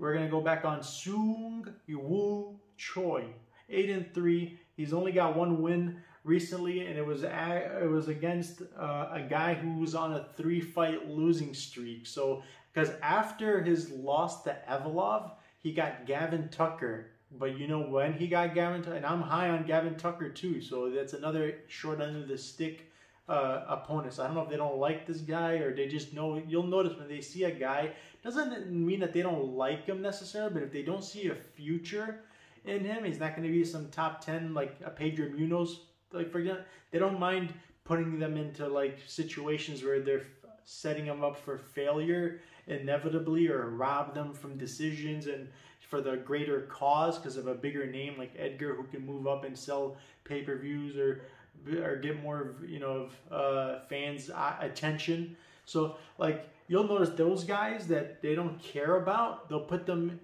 B: We're going to go back on Sung Woo Choi. 8 and 3. He's only got one win recently, and it was it was against uh, a guy who was on a three fight losing streak. So, because after his loss to Evloev, he got Gavin Tucker. But you know when he got Gavin, and I'm high on Gavin Tucker too. So that's another short end of the stick uh, opponents. I don't know if they don't like this guy or they just know. You'll notice when they see a guy, doesn't mean that they don't like him necessarily, but if they don't see a future in him, he's not going to be some top 10 like a Pedro Munhoz. Like, for example, they don't mind putting them into like situations where they're setting them up for failure inevitably or rob them from decisions and for the greater cause because of a bigger name like Edgar who can move up and sell pay-per-views or or get more you know of uh, fans attention. So like you'll notice those guys that they don't care about, they'll put them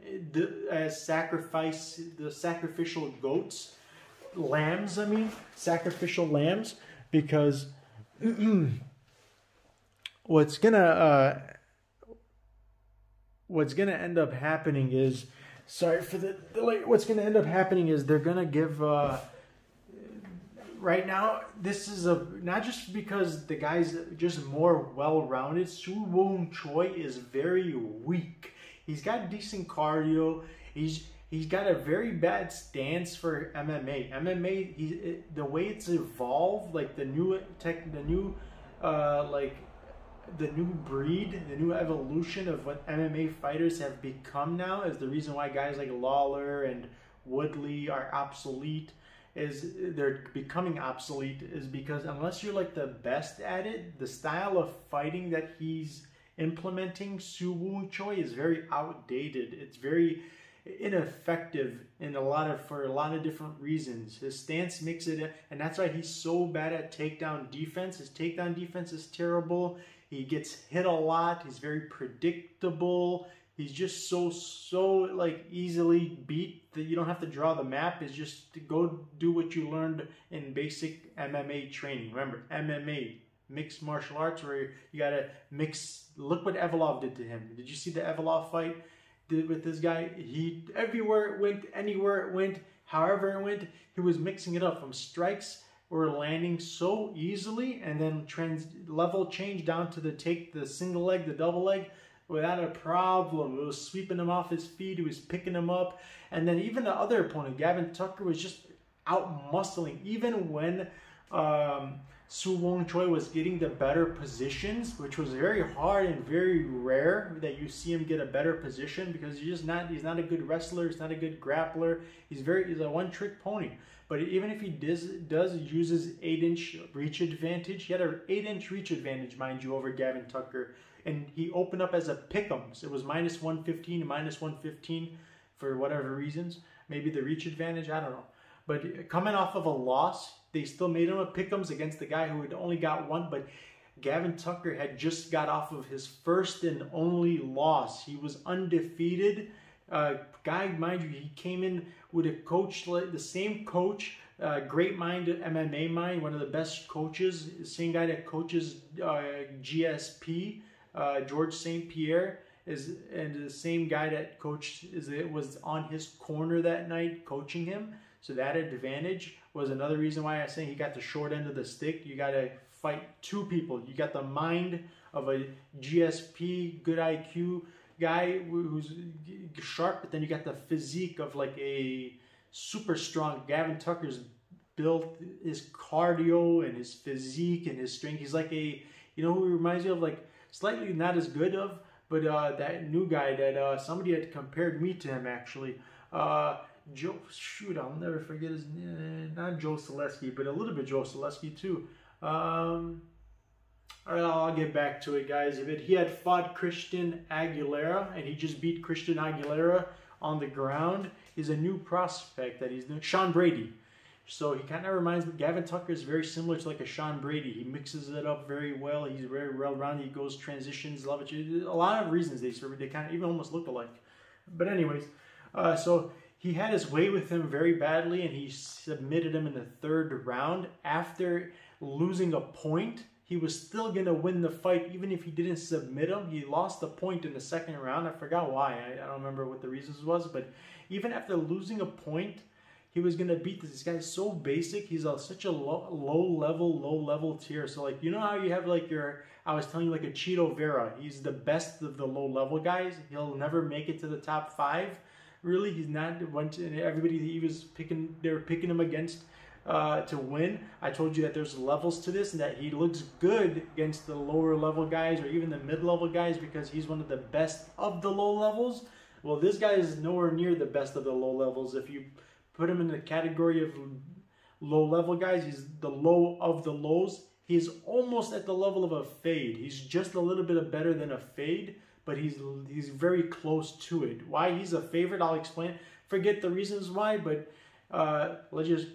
B: as sacrifice the sacrificial goats, lambs. I mean sacrificial lambs because what's gonna uh, what's gonna end up happening is sorry for the delay. What's gonna end up happening is they're gonna give. Uh, right now, this is a not just because the guy's just more well-rounded. Soo Woo Choi is very weak. He's got decent cardio. He's he's got a very bad stance for MMA. MMA, he, it, the way it's evolved, like the new tech, the new, uh, like the new breed, the new evolution of what MMA fighters have become now is the reason why guys like Lawler and Woodley are obsolete is they're becoming obsolete is because unless you're like the best at it, the style of fighting that he's implementing, Soo Woo Choi, is very outdated. It's very ineffective in a lot of for a lot of different reasons. His stance makes it, and that's why he's so bad at takedown defense. His takedown defense is terrible. He gets hit a lot. He's very predictable. He's just so so like easily beat that you don't have to draw the map. Is just to go do what you learned in basic MMA training. Remember, MMA mixed martial arts where you gotta mix. Look what Evloev did to him. Did you see the Evloev fight did with this guy? He everywhere it went, anywhere it went, however it went, he was mixing it up from strikes were landing so easily and then trans level change down to the take the single leg, the double leg without a problem. It was sweeping him off his feet. He was picking him up. And then even the other opponent, Gavin Tucker, was just out muscling. Even when um, Soo Won Choi was getting the better positions, which was very hard and very rare that you see him get a better position because he's just not he's not a good wrestler, he's not a good grappler. He's very he's a one trick pony. But even if he does does uses eight inch reach advantage, he had an eight inch reach advantage, mind you, over Gavin Tucker, and he opened up as a pick'em. So it was minus one fifteen to minus one fifteen for whatever reasons, maybe the reach advantage, I don't know. But coming off of a loss, they still made him a pick'ems against the guy who had only got one. But Gavin Tucker had just got off of his first and only loss. He was undefeated. Uh, guy, mind you, he came in with a coach, the same coach, uh, great mind, MMA mind, one of the best coaches, same guy that coaches uh, GSP, uh, George St. Pierre is and the same guy that coached is it was on his corner that night coaching him. So that advantage was another reason why I say he got the short end of the stick. You got to fight two people. You got the mind of a GSP, good IQ guy who's sharp, but then you got the physique of like a super strong. Gavin Tucker's built his cardio and his physique and his strength. He's like a, you know who he reminds me of? Like slightly not as good of, but uh, that new guy that uh, somebody had compared me to him actually. Uh, Joe, shoot, I'll never forget his name. Not Joe Solecki, but a little bit Joe Solecki too. Um, all right, I'll get back to it, guys. But he had fought Christian Aguilera, and he just beat Christian Aguilera on the ground. He's a new prospect that he's doing. Sean Brady. So he kind of reminds me, Gavin Tucker is very similar to like a Sean Brady. He mixes it up very well. He's very well rounded. He goes transitions, love it. A lot of reasons they they kind of even almost look alike. But anyways, uh, so he had his way with him very badly and he submitted him in the third round. After losing a point, he was still going to win the fight even if he didn't submit him. He lost the point in the second round. I forgot why. I, I don't remember what the reasons was, but even after losing a point, he was gonna beat this. This so basic. He's a, such a low, low level, low level tier. So like, you know how you have like your, I was telling you like a Chito Vera. He's the best of the low level guys. He'll never make it to the top five really. He's not went and everybody he was picking they were picking him against uh, to win. I told you that there's levels to this and that he looks good against the lower level guys or even the mid level guys because he's one of the best of the low levels. Well, this guy is nowhere near the best of the low levels. If you put him in the category of low level guys, he's the low of the lows. He's almost at the level of a fade. He's just a little bit better than a fade but he's he's very close to it. Why he's a favorite, I'll explain. Forget the reasons why, but uh, let's just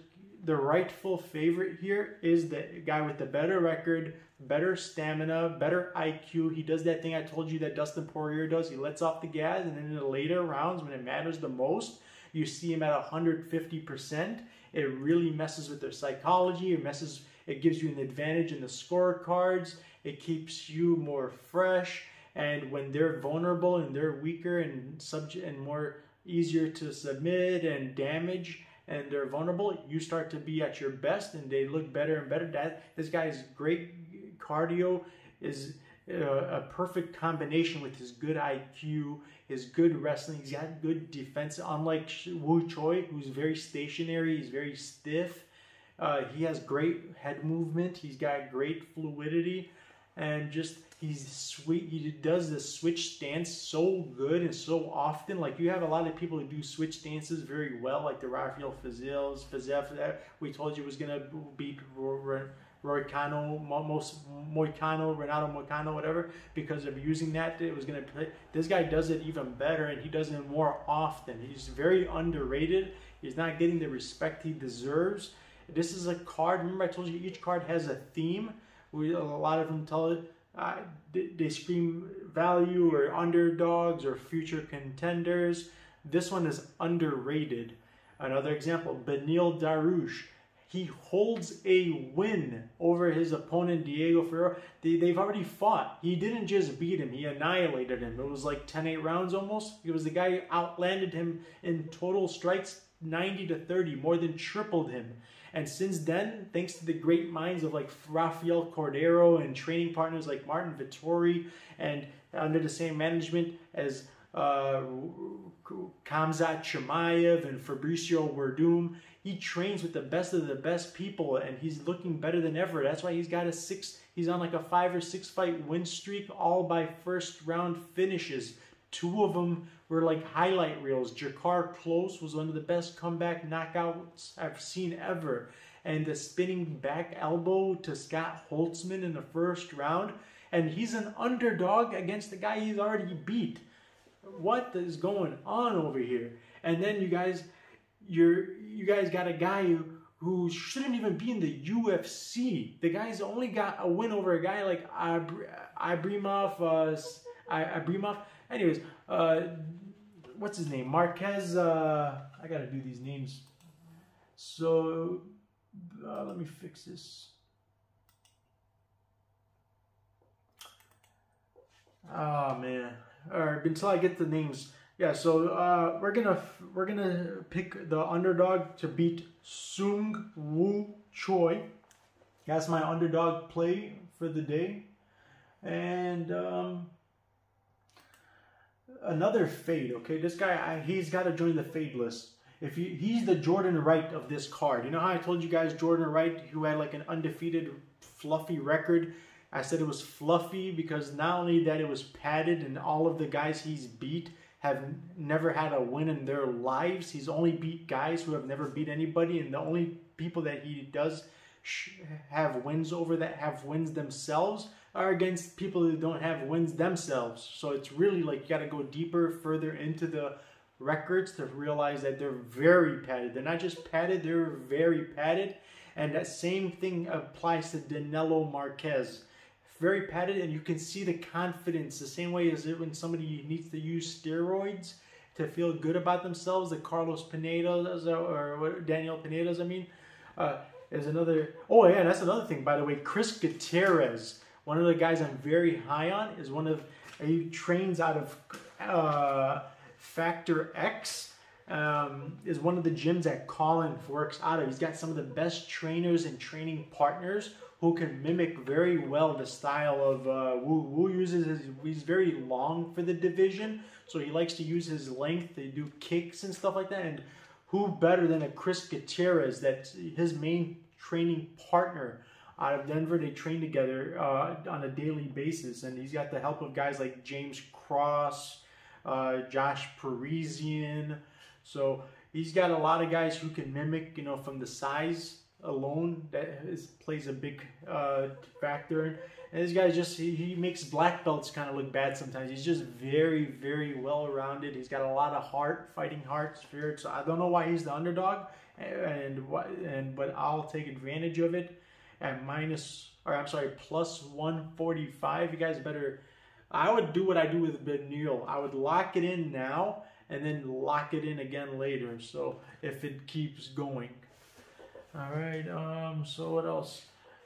B: the rightful favorite here is the guy with the better record, better stamina, better IQ. He does that thing I told you that Dustin Poirier does. He lets off the gas, and then in the later rounds, when it matters the most, you see them at 150%. It really messes with their psychology. It messes. It gives you an advantage in the scorecards. It keeps you more fresh. And when they're vulnerable and they're weaker and subject and more easier to submit and damage and they're vulnerable, you start to be at your best and they look better and better. That this guy's great cardio is a perfect combination with his good IQ, his good wrestling. He's got good defense. Unlike Wu Choi, who's very stationary, he's very stiff. Uh, he has great head movement. He's got great fluidity, and just he's sweet. He does the switch stance so good and so often. Like you have a lot of people who do switch stances very well, like the Rafael Fizils, Fizef that we told you was gonna beat Roy Cano, most Moicano, Renato Moicano, whatever, because of using that, it was gonna play. This guy does it even better, and he does it more often. He's very underrated. He's not getting the respect he deserves. This is a card. Remember, I told you each card has a theme. We a lot of them tell it uh, they, they scream value or underdogs or future contenders. This one is underrated. Another example, Beneil Dariush. He holds a win over his opponent Diego Ferreira. They, they've already fought. He didn't just beat him; he annihilated him. It was like 10-8 rounds almost. It was the guy who outlanded him in total strikes 90 to 30, more than tripled him. And since then, thanks to the great minds of like Rafael Cordero and training partners like Marvin Vettori and under the same management as uh, Khamzat Chimaev and Fabricio Werdum, he trains with the best of the best people, and he's looking better than ever. That's why he's got a six. He's on like a five or six fight win streak, all by first round finishes. Two of them were like highlight reels. Drakkar Klose was one of the best comeback knockouts I've seen ever. And the spinning back elbow to Scott Holtzman in the first round. And he's an underdog against the guy he's already beat. What is going on over here? And then you guys, you're you guys got a guy who, who shouldn't even be in the UFC. The guy's only got a win over a guy like Ibrimov, uh, Ibrimov. Anyways, uh, what's his name? Marques. Uh, I gotta do these names. So uh, let me fix this. Oh man! All right, until I get the names. Yeah, so uh, we're gonna we're gonna pick the underdog to beat Seungwoo Choi. That's my underdog play for the day, and um, another fade. Okay, this guy I, he's got to join the fade list. If he, he's the Jordan Wright of this card, you know how I told you guys Jordan Wright, who had like an undefeated, fluffy record. I said it was fluffy because not only that it was padded, and all of the guys he's beat have never had a win in their lives. He's only beat guys who have never beat anybody, and the only people that he does have wins over that have wins themselves are against people who don't have wins themselves. So it's really like you got to go deeper, further into the records to realize that they're very padded. They're not just padded, they're very padded. And that same thing applies to Danilo Marques. Very padded, and you can see the confidence the same way as it when somebody needs to use steroids to feel good about themselves, The Carlos Pineda's or Daniel Pineda's, I mean. Uh, is another. Oh yeah, that's another thing. By the way, Chris Gutierrez, one of the guys I'm very high on, is one of he trains out of uh, Factor X. Um, is one of the gyms that Collin works out of. He's got some of the best trainers and training partners who can mimic very well the style of uh, Wu. Wu uses his, he's very long for the division, so he likes to use his length to do kicks and stuff like that. And who better than a Chris Gutierrez, that's his main training partner out of Denver. They train together uh, on a daily basis, and he's got the help of guys like James Cross, uh, Josh Parisian. So he's got a lot of guys who can mimic, you know, from the size alone that is, plays a big uh, factor. And this guy just he, he makes black belts kind of look bad sometimes. He's just very very well rounded. He's got a lot of heart, fighting heart, spirit. So I don't know why he's the underdog, and what and but I'll take advantage of it at minus or I'm sorry plus 145. You guys better. I would do what I do with Beneil. I would lock it in now and then lock it in again later. So if it keeps going. All right. Um. So what else?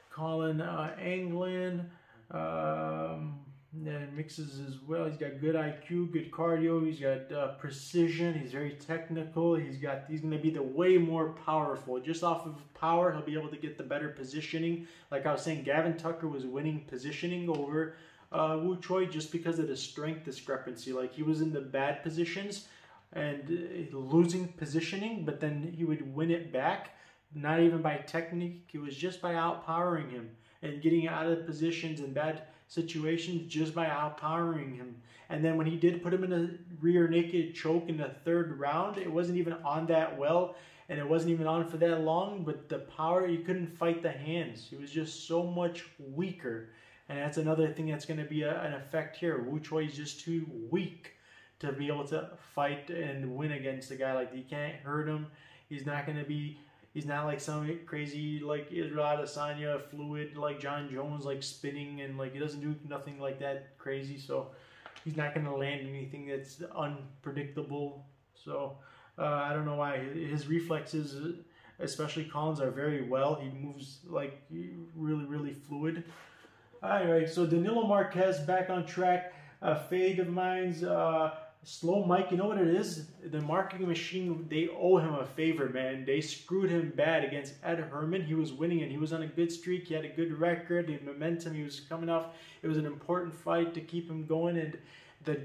B: Collin uh, Anglin. Um, and mixes as well. He's got good IQ, good cardio. He's got uh, precision. He's very technical. He's got. He's going to be the way more powerful. Just off of power, he'll be able to get the better positioning. Like I was saying, Gavin Tucker was winning positioning over uh, Woo Choi just because of the strength discrepancy. Like he was in the bad positions and uh, losing positioning, but then he would win it back. Not even by technique. It was just by outpowering him and getting out of positions and bad situations just by outpowering him. And then when he did put him in a rear naked choke in the third round, it wasn't even on that well and it wasn't even on for that long, but the power, he couldn't fight the hands. He was just so much weaker. And that's another thing that's going to be a, an effect here. Wu Choi is just too weak to be able to fight and win against a guy like that. You can't hurt him. He's not going to be He's not like some crazy like Israel Adesanya fluid like Jon Jones like spinning and like he doesn't do nothing like that crazy. So he's not going to land anything that's unpredictable. So uh, I don't know why his reflexes especially Collin's, are very well. He moves like really, really fluid. All right, so Danilo Marques back on track. A fade of mine's uh, Slow Mike. You know what it is? The marketing machine, they owe him a favor, man. They screwed him bad against Ed Herman. He was winning and he was on a good streak. He had a good record, the momentum. He was coming off. It was an important fight to keep him going. And the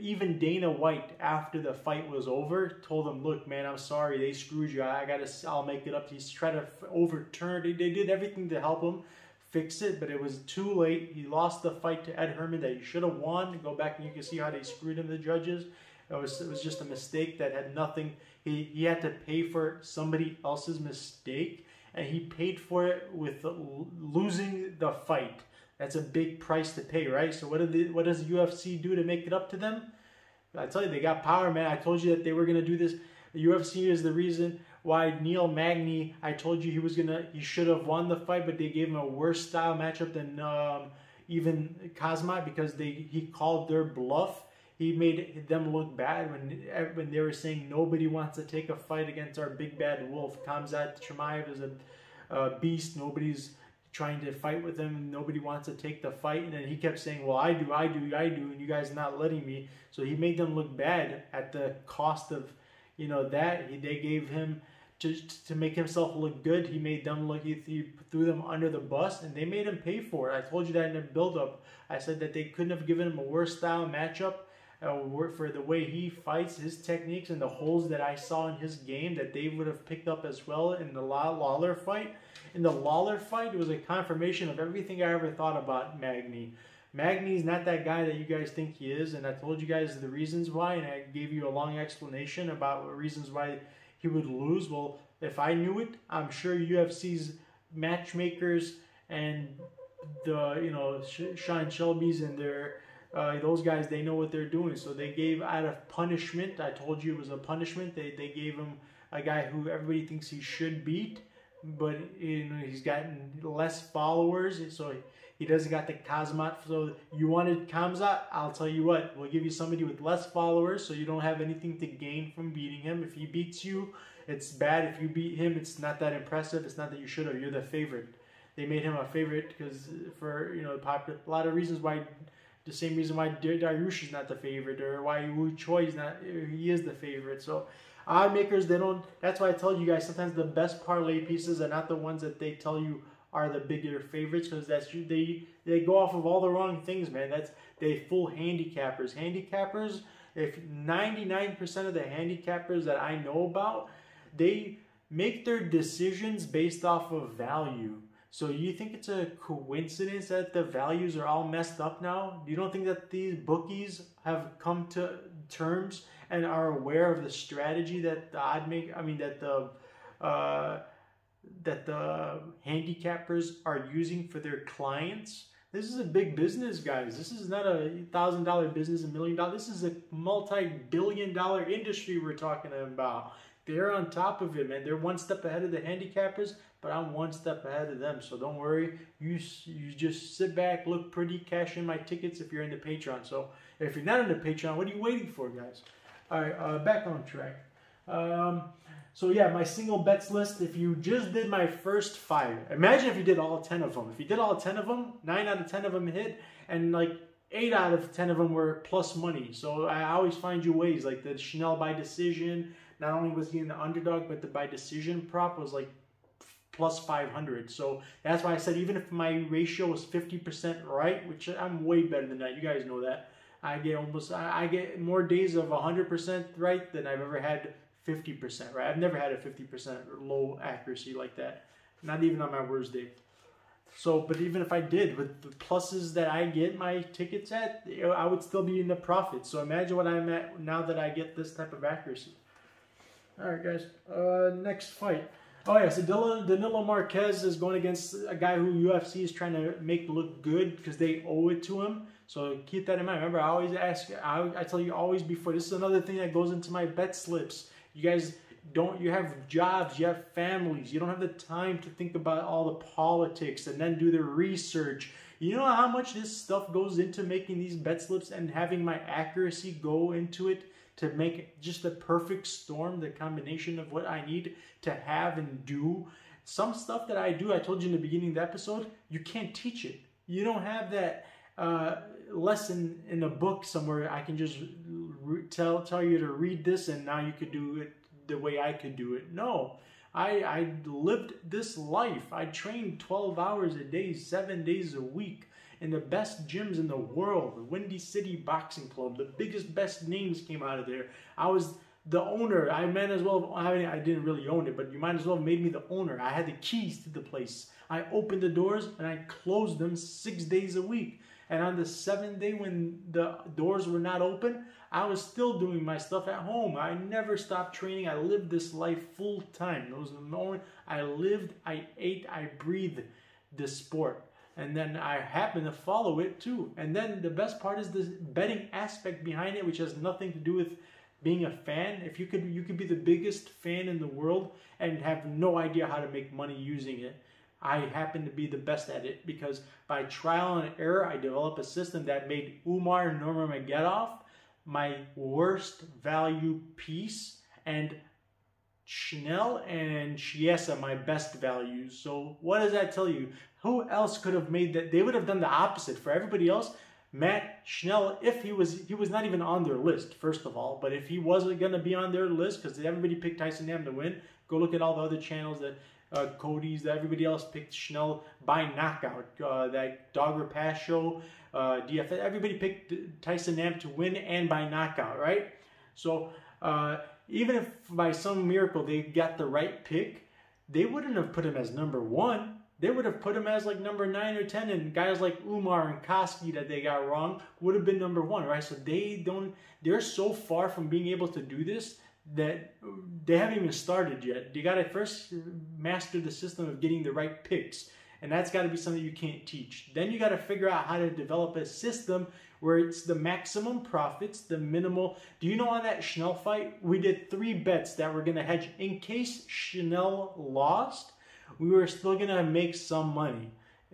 B: even Dana White after the fight was over told him, "Look, man, I'm sorry they screwed you. I gotta, I'll make it up." He's trying to overturn. They, they did everything to help him fix it, but it was too late. He lost the fight to Ed Herman that he should have won. Go back and you can see how they screwed him, the judges. It was, it was just a mistake that had nothing. He, he had to pay for somebody else's mistake, and he paid for it with losing the fight. That's a big price to pay, right? So what did the, what does the UFC do to make it up to them? I tell you, they got power, man. I told you that they were gonna do this. The UFC is the reason why Neil Magny. I told you he was gonna, he should have won the fight, but they gave him a worse style matchup than um, even Khamzat because they he called their bluff. He made them look bad when when they were saying nobody wants to take a fight against our big bad wolf. Khamzat Chimaev is a, beast. Nobody's trying to fight with him. Nobody wants to take the fight. And then he kept saying, well, I do, I do, I do, and you guys not letting me. So he made them look bad at the cost of, you know, that. He, they gave him, to, to make himself look good, he made them look, he, he threw them under the bus, and they made him pay for it. I told you that in the build-up. I said that they couldn't have given him a worse style matchup uh, for the way he fights, his techniques, and the holes that I saw in his game that they would have picked up as well in the Lawler fight in the Lawler fight, it was a confirmation of everything I ever thought about Magny. Magny's not that guy that you guys think he is, and I told you guys the reasons why, and I gave you a long explanation about reasons why he would lose. Well, if I knew it, I'm sure UFC's matchmakers and the you know Sean Shelby's and their uh, those guys they know what they're doing. So they gave out of punishment. I told you it was a punishment. They they gave him a guy who everybody thinks he should beat but you know he's gotten less followers, so he doesn't got the Khamzat. So you wanted Khamzat? I'll tell you what, we'll give you somebody with less followers, so you don't have anything to gain from beating him. If he beats you, it's bad. If you beat him, it's not that impressive. It's not that you should have. You're the favorite. They made him a favorite because for you know popular a lot of reasons why. The same reason why Dariush is not the favorite, or why Wu Choi is not. He is the favorite. So odd makers they don't that's why i tell you guys sometimes the best parlay pieces are not the ones that they tell you are the bigger favorites because that's they they go off of all the wrong things man. That's they full handicappers. Handicappers if 99% of the handicappers that i know about they make their decisions based off of value. So you think it's a coincidence that the values are all messed up now? You don't think that these bookies have come to terms and are aware of the strategy that the odd make I mean that the uh, that the handicappers are using for their clients. This is a big business, guys. This is not a thousand dollar business, a million dollar. This is a multi billion dollar industry we're talking about. They're on top of it, man. They're one step ahead of the handicappers, but I'm one step ahead of them. So don't worry. You you just sit back, look pretty, cash in my tickets if you're in the Patreon. So if you're not in the Patreon, what are you waiting for, guys? All right, uh, back on track. Um, so yeah, my single bets list, if you just did my first five, imagine if you did all 10 of them. If you did all 10 of them, 9 out of 10 of them hit, and like 8 out of 10 of them were plus money. So I always find you ways, like the Chanel by decision, not only was he in the underdog, but the by decision prop was like plus 500. So that's why I said even if my ratio was 50% right, which I'm way better than that, you guys know that, I get almost I, get more days of 100% right than I've ever had 50% right. I've never had a 50% low accuracy like that. Not even on my worst day. So, but even if I did with the pluses that I get my tickets at, I would still be in the profit. So imagine what I'm at now that I get this type of accuracy. All right, guys. Uh, next fight. Oh yeah, so Danilo, Danilo Marques is going against a guy who UFC is trying to make look good because they owe it to him. So keep that in mind. Remember, I always ask, I, I tell you always before, this is another thing that goes into my bet slips. You guys don't, you have jobs, you have families, you don't have the time to think about all the politics and then do the research. You know how much this stuff goes into making these bet slips and having my accuracy go into it to make just the perfect storm, the combination of what I need to have and do. Some stuff that I do, I told you in the beginning of the episode, you can't teach it. You don't have that uh, lesson in a book somewhere. I can just re- tell tell you to read this, and now you could do it the way I could do it. No, I I lived this life. I trained 12 hours a day, seven days a week in the best gyms in the world, the Windy City Boxing Club. The biggest, best names came out of there. I was the owner. I might as well, I, I didn't really own it, but you might as well have made me the owner. I had the keys to the place. I opened the doors and I closed them six days a week. And on the seventh day when the doors were not open, I was still doing my stuff at home. I never stopped training. I lived this life full time. It was the moment I lived, I ate, I breathed this sport and then I happen to follow it too. And then the best part is the betting aspect behind it, which has nothing to do with being a fan. If you could, you could be the biggest fan in the world and have no idea how to make money using it. I happen to be the best at it because by trial and error, I developed a system that made Umar Nurmagomedov my worst value piece and Schnell and Chiesa my best values. So what does that tell you? Who else could have made that? They would have done the opposite. For everybody else, Matt Schnell, if he was he was not even on their list, first of all, but if he wasn't going to be on their list because everybody picked Tyson Nam to win, go look at all the other channels that uh, Cody's, that everybody else picked Schnell by knockout. Uh, that Dogger Pass show, uh, everybody picked Tyson Nam to win and by knockout, right? So uh, even if by some miracle they got the right pick, they wouldn't have put him as number one. They would have put him as like number nine or ten, and guys like Umar and Koski that they got wrong would have been number one, right? So they don't. They're so far from being able to do this that they haven't even started yet. You got to first master the system of getting the right picks, and that's got to be something you can't teach. Then you got to figure out how to develop a system where it's the maximum profits, the minimal. Do you know on that Schnell fight, we did three bets that were going to hedge in case Schnell lost, we were still going to make some money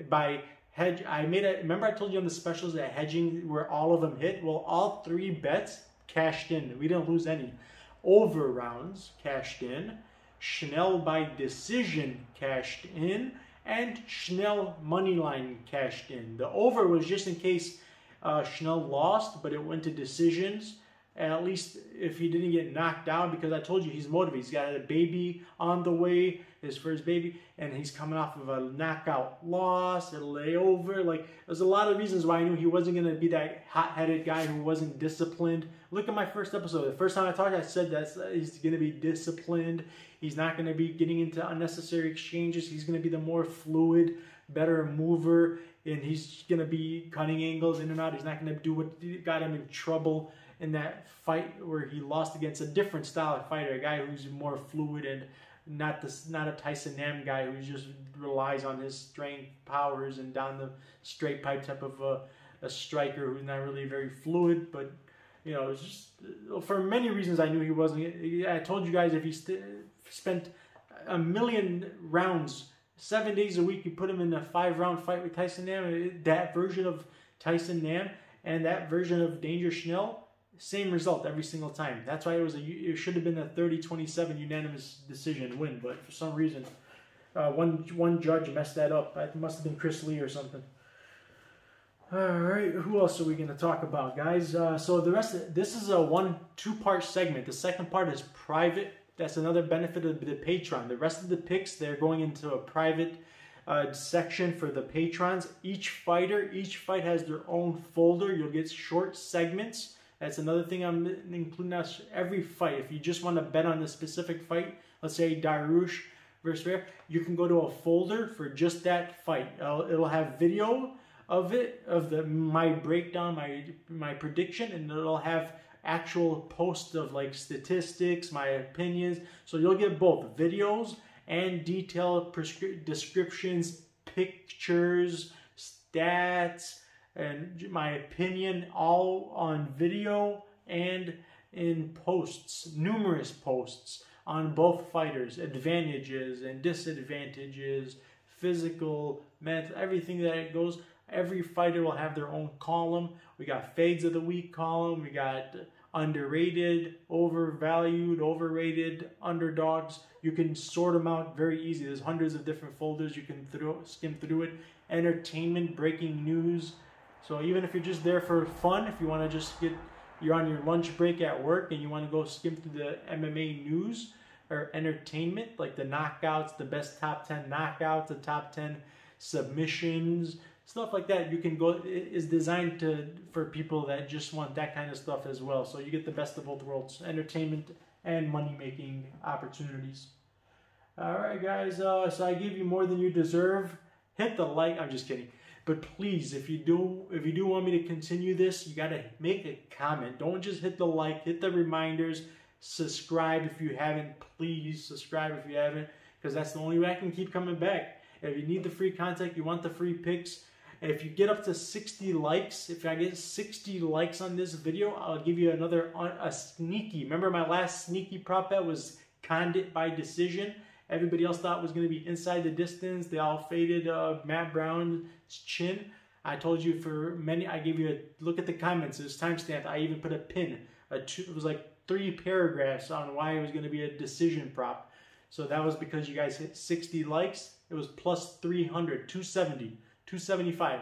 B: by hedge. I made a, remember I told you on the specials that hedging where all of them hit? Well, all three bets cashed in. We didn't lose any. Over rounds cashed in. Schnell by decision cashed in and Schnell money line cashed in. The over was just in case uh, Schnell lost, but it went to decisions. And at least if he didn't get knocked down, because I told you he's motivated. He's got a baby on the way, his first baby, and he's coming off of a knockout loss, a layover. Like, there's a lot of reasons why I knew he wasn't going to be that hot headed guy who wasn't disciplined. Look at my first episode. The first time I talked, I said that he's going to be disciplined. He's not going to be getting into unnecessary exchanges. He's going to be the more fluid, better mover and he's going to be cutting angles in and out. He's not going to do what got him in trouble in that fight where he lost against a different style of fighter, a guy who's more fluid and not this not a Tyson Nam guy who just relies on his strength powers and down the straight pipe type of a, a striker who's not really very fluid, but you know, it's just uh, for many reasons I knew he wasn't. I told you guys if he st- spent a million rounds seven days a week, you put him in a five round fight with Tyson Nam, that version of Tyson Nam and that version of Danger Schnell, same result every single time. That's why it was a it should have been a 30-27 unanimous decision win, but for some reason, uh, one one judge messed that up. It must have been Chris Lee or something. All right, who else are we going to talk about, guys? Uh, so the rest of this is a one two part segment. The second part is private that's another benefit of the Patreon. The rest of the picks, they're going into a private uh, section for the patrons. Each fighter, each fight has their own folder. You'll get short segments. That's another thing I'm including us every fight. If you just want to bet on a specific fight, let's say Dariush versus Rare, you can go to a folder for just that fight. It'll, it'll have video of it, of the my breakdown, my my prediction, and it'll have actual posts of like statistics, my opinions. So you'll get both videos and detailed descriptions, pictures, stats, and my opinion all on video and in posts, numerous posts on both fighters, advantages and disadvantages, physical, mental, everything that it goes. Every fighter will have their own column. We got fades of the week column. We got underrated, overvalued, overrated, underdogs. You can sort them out very easy. There's hundreds of different folders. You can throw, skim through it. Entertainment, breaking news. So even if you're just there for fun, if you want to just get, you're on your lunch break at work and you want to go skim through the MMA news or entertainment, like the knockouts, the best top 10 knockouts, the top 10 submissions, stuff like that you can go is designed to for people that just want that kind of stuff as well. So you get the best of both worlds entertainment and money making opportunities. All right guys uh, so i give you more than you deserve. Hit the like i'm just kidding but please if you do if you do want me to continue this you got to make a comment don't just hit the like hit the reminders subscribe if you haven't please subscribe if you haven't because that's the only way i can keep coming back if you need the free content you want the free picks if you get up to 60 likes, if I get 60 likes on this video, I'll give you another a sneaky. Remember my last sneaky prop bet was Condit by decision. Everybody else thought was going to be inside the distance. They all faded uh, Matt Brown's chin. I told you for many, I gave you a look at the comments. It was timestamped. I even put a pin. A two, it was like three paragraphs on why it was going to be a decision prop. So that was because you guys hit 60 likes. It was plus 300, 270. 275.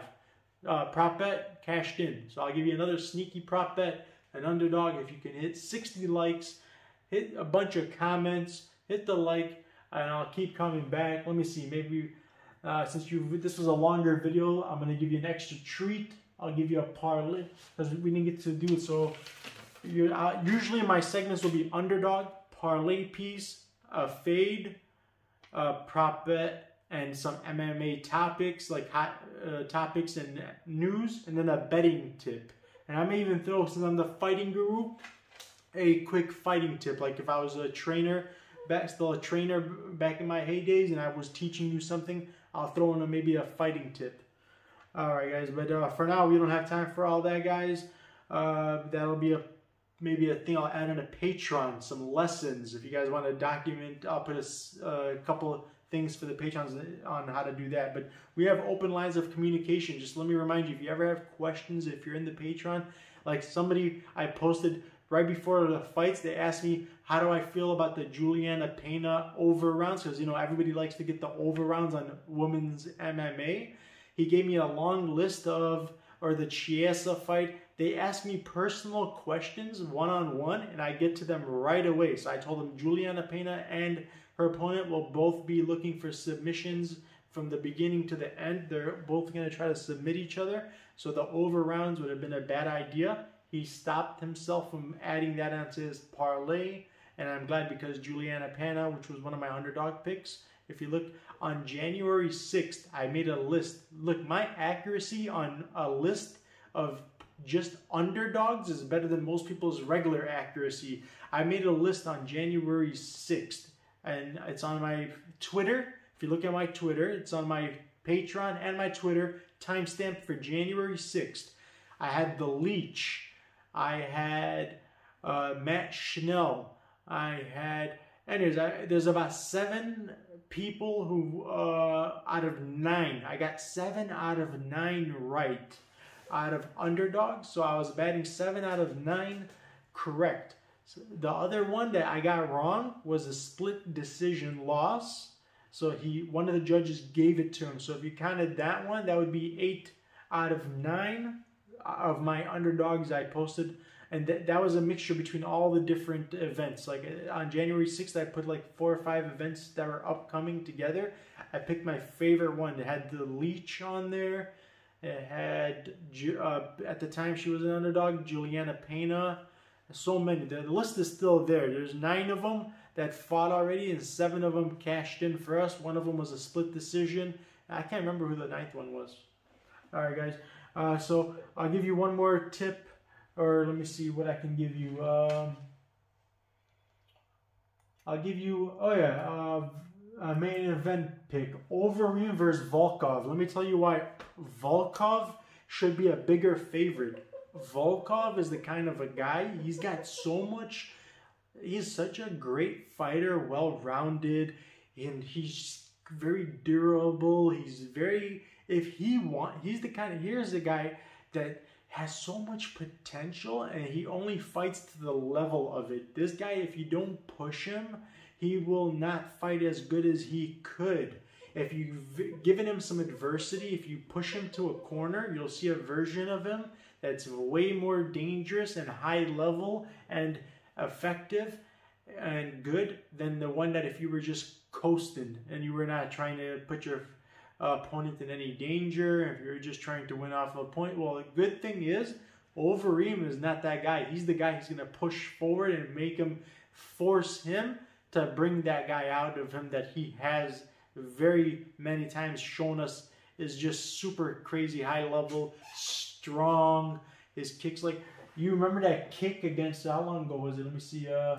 B: Uh, prop bet cashed in. So I'll give you another sneaky prop bet, an underdog. If you can hit 60 likes, hit a bunch of comments, hit the like, and I'll keep coming back. Let me see, maybe uh, since you this was a longer video, I'm gonna give you an extra treat. I'll give you a parlay because we didn't get to do it. So uh, usually my segments will be underdog, parlay piece, a fade, a prop bet, and some MMA topics, like hot uh, topics and news, and then a betting tip. And I may even throw, since I'm the fighting guru, a quick fighting tip. Like if I was a trainer, back still a trainer back in my heydays, and I was teaching you something, I'll throw in a, maybe a fighting tip. All right, guys. But uh, for now, we don't have time for all that, guys. Uh, that'll be a maybe a thing I'll add in a Patreon, some lessons. If you guys want to document, I'll put a, a couple things for the patrons on how to do that. But we have open lines of communication. Just let me remind you, if you ever have questions, if you're in the Patreon, like somebody I posted right before the fights, they asked me, how do I feel about the Juliana Pena over rounds? Because, you know, everybody likes to get the over rounds on women's MMA. He gave me a long list of, or the Chiesa fight. They asked me personal questions one-on-one, and I get to them right away. So I told them Juliana Pena and her opponent will both be looking for submissions from the beginning to the end. They're both going to try to submit each other. So the over rounds would have been a bad idea. He stopped himself from adding that onto his parlay. And I'm glad because Juliana Pena, which was one of my underdog picks, if you look on January 6th, I made a list. Look, my accuracy on a list of just underdogs is better than most people's regular accuracy. I made a list on January 6th and it's on my Twitter. If you look at my Twitter, it's on my Patreon and my Twitter, timestamp for January 6th. I had The Leech. I had uh, Matt Schnell. I had, anyways, I, there's about seven people who, uh, out of nine, I got seven out of nine right out of underdogs. So I was batting seven out of nine correct. So the other one that I got wrong was a split decision loss. So he one of the judges gave it to him. So if you counted that one, that would be eight out of nine of my underdogs I posted. And th that was a mixture between all the different events. Like uh, on January 6th, I put like four or five events that were upcoming together. I picked my favorite one. It had the Leech on there. It had, uh, at the time she was an underdog, Juliana Pena so many. The list is still there. There's nine of them that fought already, and seven of them cashed in for us. One of them was a split decision. I can't remember who the ninth one was. All right, guys. Uh, so I'll give you one more tip, or let me see what I can give you. Um, I'll give you, oh yeah, uh, a main event pick. Overeem versus Volkov. Let me tell you why Volkov should be a bigger favorite. Volkov is the kind of a guy, he's got so much, he's such a great fighter, well-rounded, and he's very durable. He's very, if he want, he's the kind of, here's the guy that has so much potential and he only fights to the level of it. This guy, if you don't push him, he will not fight as good as he could. If you've given him some adversity, if you push him to a corner, you'll see a version of him that's way more dangerous and high level and effective and good than the one that if you were just coasting and you were not trying to put your opponent in any danger, if you're just trying to win off a point. Well, the good thing is, Overeem is not that guy. He's the guy who's going to push forward and make him force him to bring that guy out of him that he has very many times shown us is just super crazy high level, strong. His kicks like you remember that kick against how long ago was it? Let me see. Uh,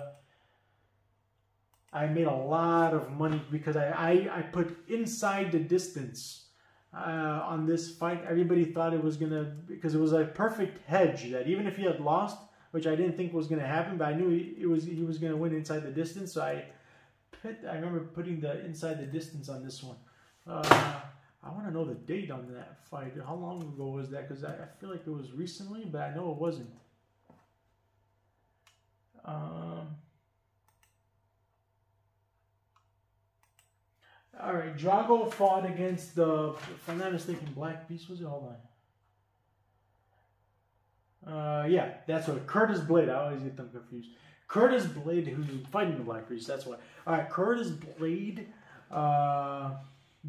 B: I made a lot of money because I, I, I put inside the distance uh, on this fight. Everybody thought it was going to, because it was a perfect hedge that even if he had lost, which I didn't think was going to happen, but I knew he, it was he was going to win inside the distance. So I put, I remember putting the inside the distance on this one. Uh, I want to know the date on that fight. How long ago was that? Because I, I, feel like it was recently, but I know it wasn't. Um, All right, Drago fought against the, if I'm not mistaken, Black Beast. Was it? Hold on. Uh, yeah, that's what Curtis Blaydes. I always get them confused. Curtis Blaydes, who's fighting the Black Beast. That's why. All right, Curtis Blaydes uh,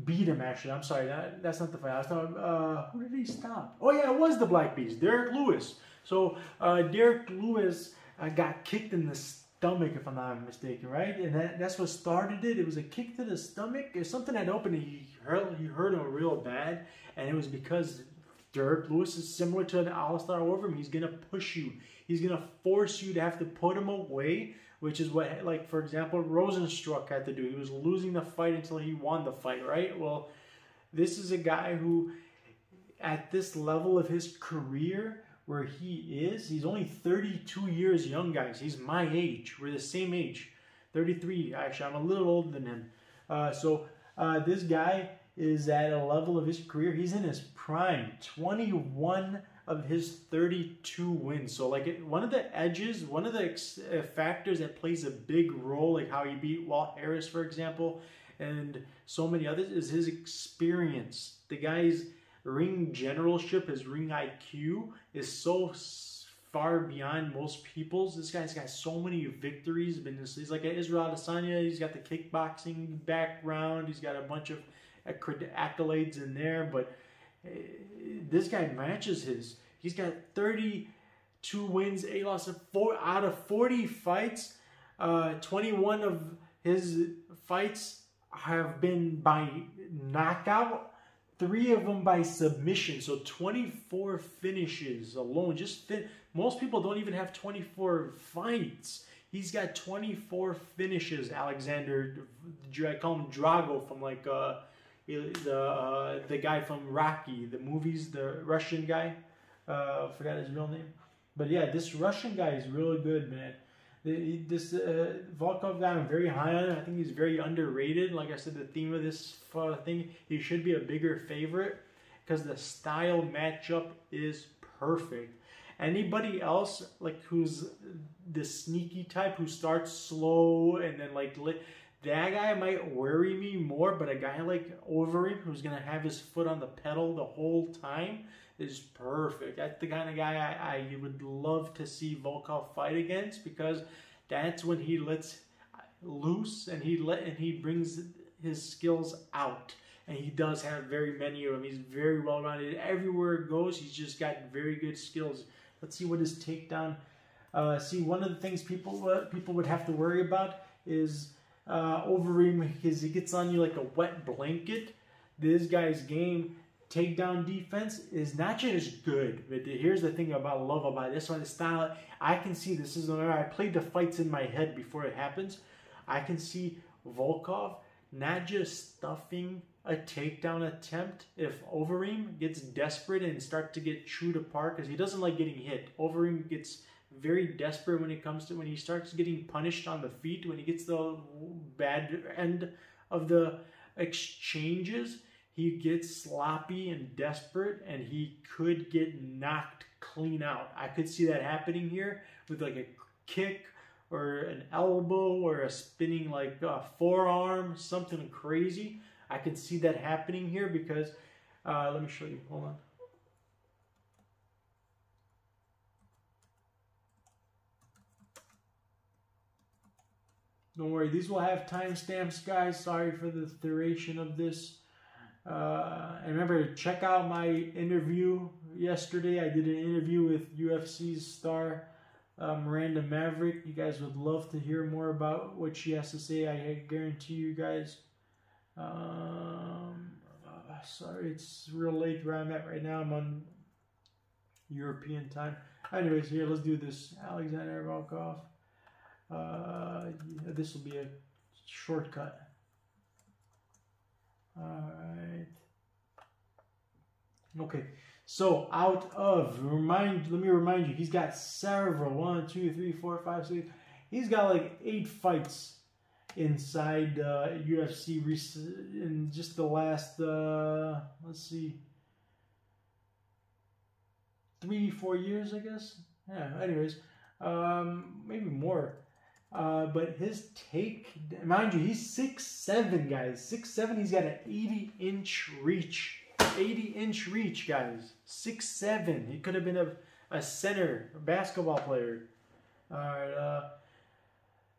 B: beat him. Actually, I'm sorry. That, that's not the fight. I talking. Uh, who did he stop? Oh yeah, it was the Black Beast, Derrick Lewis. So uh, Derrick Lewis uh, got kicked in the stomach, if I'm not mistaken, right? And that, that's what started it. It was a kick to the stomach. It's something that opened. He hurt, he hurt him real bad, and it was because Derrick Lewis is similar to an Alistair Overeem. He's gonna push you. He's gonna force you to have to put him away, which is what, like for example, Rozenstruik had to do. He was losing the fight until he won the fight, right? Well, this is a guy who, at this level of his career, where he is. He's only 32 years young, guys. He's my age. We're the same age. 33, actually. I'm a little older than him. Uh, so uh, this guy is at a level of his career. He's in his prime. 21 of his 32 wins. So like one of the edges, one of the uh, factors that plays a big role, like how he beat Walt Harris, for example, and so many others, is his experience. The guy's ring generalship, his ring IQ is so far beyond most people's. This guy's got so many victories. Been he's like an Israel Adesanya. He's got the kickboxing background. He's got a bunch of accolades in there. But eh, this guy matches his. He's got 32 wins, eight losses, four out of 40 fights. Uh, 21 of his fights have been by knockout three of them by submission. So 24 finishes alone. Just fin- most people don't even have 24 fights. He's got 24 finishes. Alexander, I call him Drago from like uh, the uh, the guy from Rocky, the movies, the Russian guy. Uh, forgot his real name, but yeah, this Russian guy is really good, man. This uh, Volkov guy, I'm very high on. I think he's very underrated. Like I said, the theme of this uh, thing, he should be a bigger favorite because the style matchup is perfect. Anybody else like who's the sneaky type who starts slow and then like that guy might worry me more, but a guy like Overeem who's gonna have his foot on the pedal the whole time is perfect. That's the kind of guy I, I would love to see Volkov fight against because that's when he lets loose and he let and he brings his skills out. And he does have very many of them. He's very well rounded. Everywhere it goes, he's just got very good skills. Let's see what his takedown. Uh, see, one of the things people uh, people would have to worry about is uh, Overeem because he gets on you like a wet blanket. This guy's game takedown defense is not just good. But here's the thing about love about this one: the style. I can see this is where I played the fights in my head before it happens. I can see Volkov not just stuffing a takedown attempt if Overeem gets desperate and start to get chewed apart because he doesn't like getting hit. Overeem gets very desperate when it comes to when he starts getting punished on the feet when he gets the bad end of the exchanges he gets sloppy and desperate and he could get knocked clean out. I could see that happening here with like a kick or an elbow or a spinning like a forearm, something crazy. I could see that happening here because, uh, let me show you, hold on. Don't worry, these will have timestamps, guys. Sorry for the duration of this. Uh, and remember, to check out my interview yesterday. I did an interview with UFC's star uh, Miranda Maverick. You guys would love to hear more about what she has to say. I guarantee you guys. Um, uh, sorry, it's real late where I'm at right now. I'm on European time. Anyways, here, let's do this. Alexander Volkov. Uh, yeah, this will be a shortcut. All right. Okay. So out of remind, let me remind you, he's got several one, two, three, four, five, six. He's got like eight fights inside uh, UFC in just the last. Uh, let's see, three, four years, I guess. Yeah. Anyways, um, maybe more. Uh, but his take, mind you, he's six seven, guys. Six seven. He's got an eighty inch reach. Eighty inch reach, guys. Six seven. He could have been a a center, a basketball player. All right. Uh,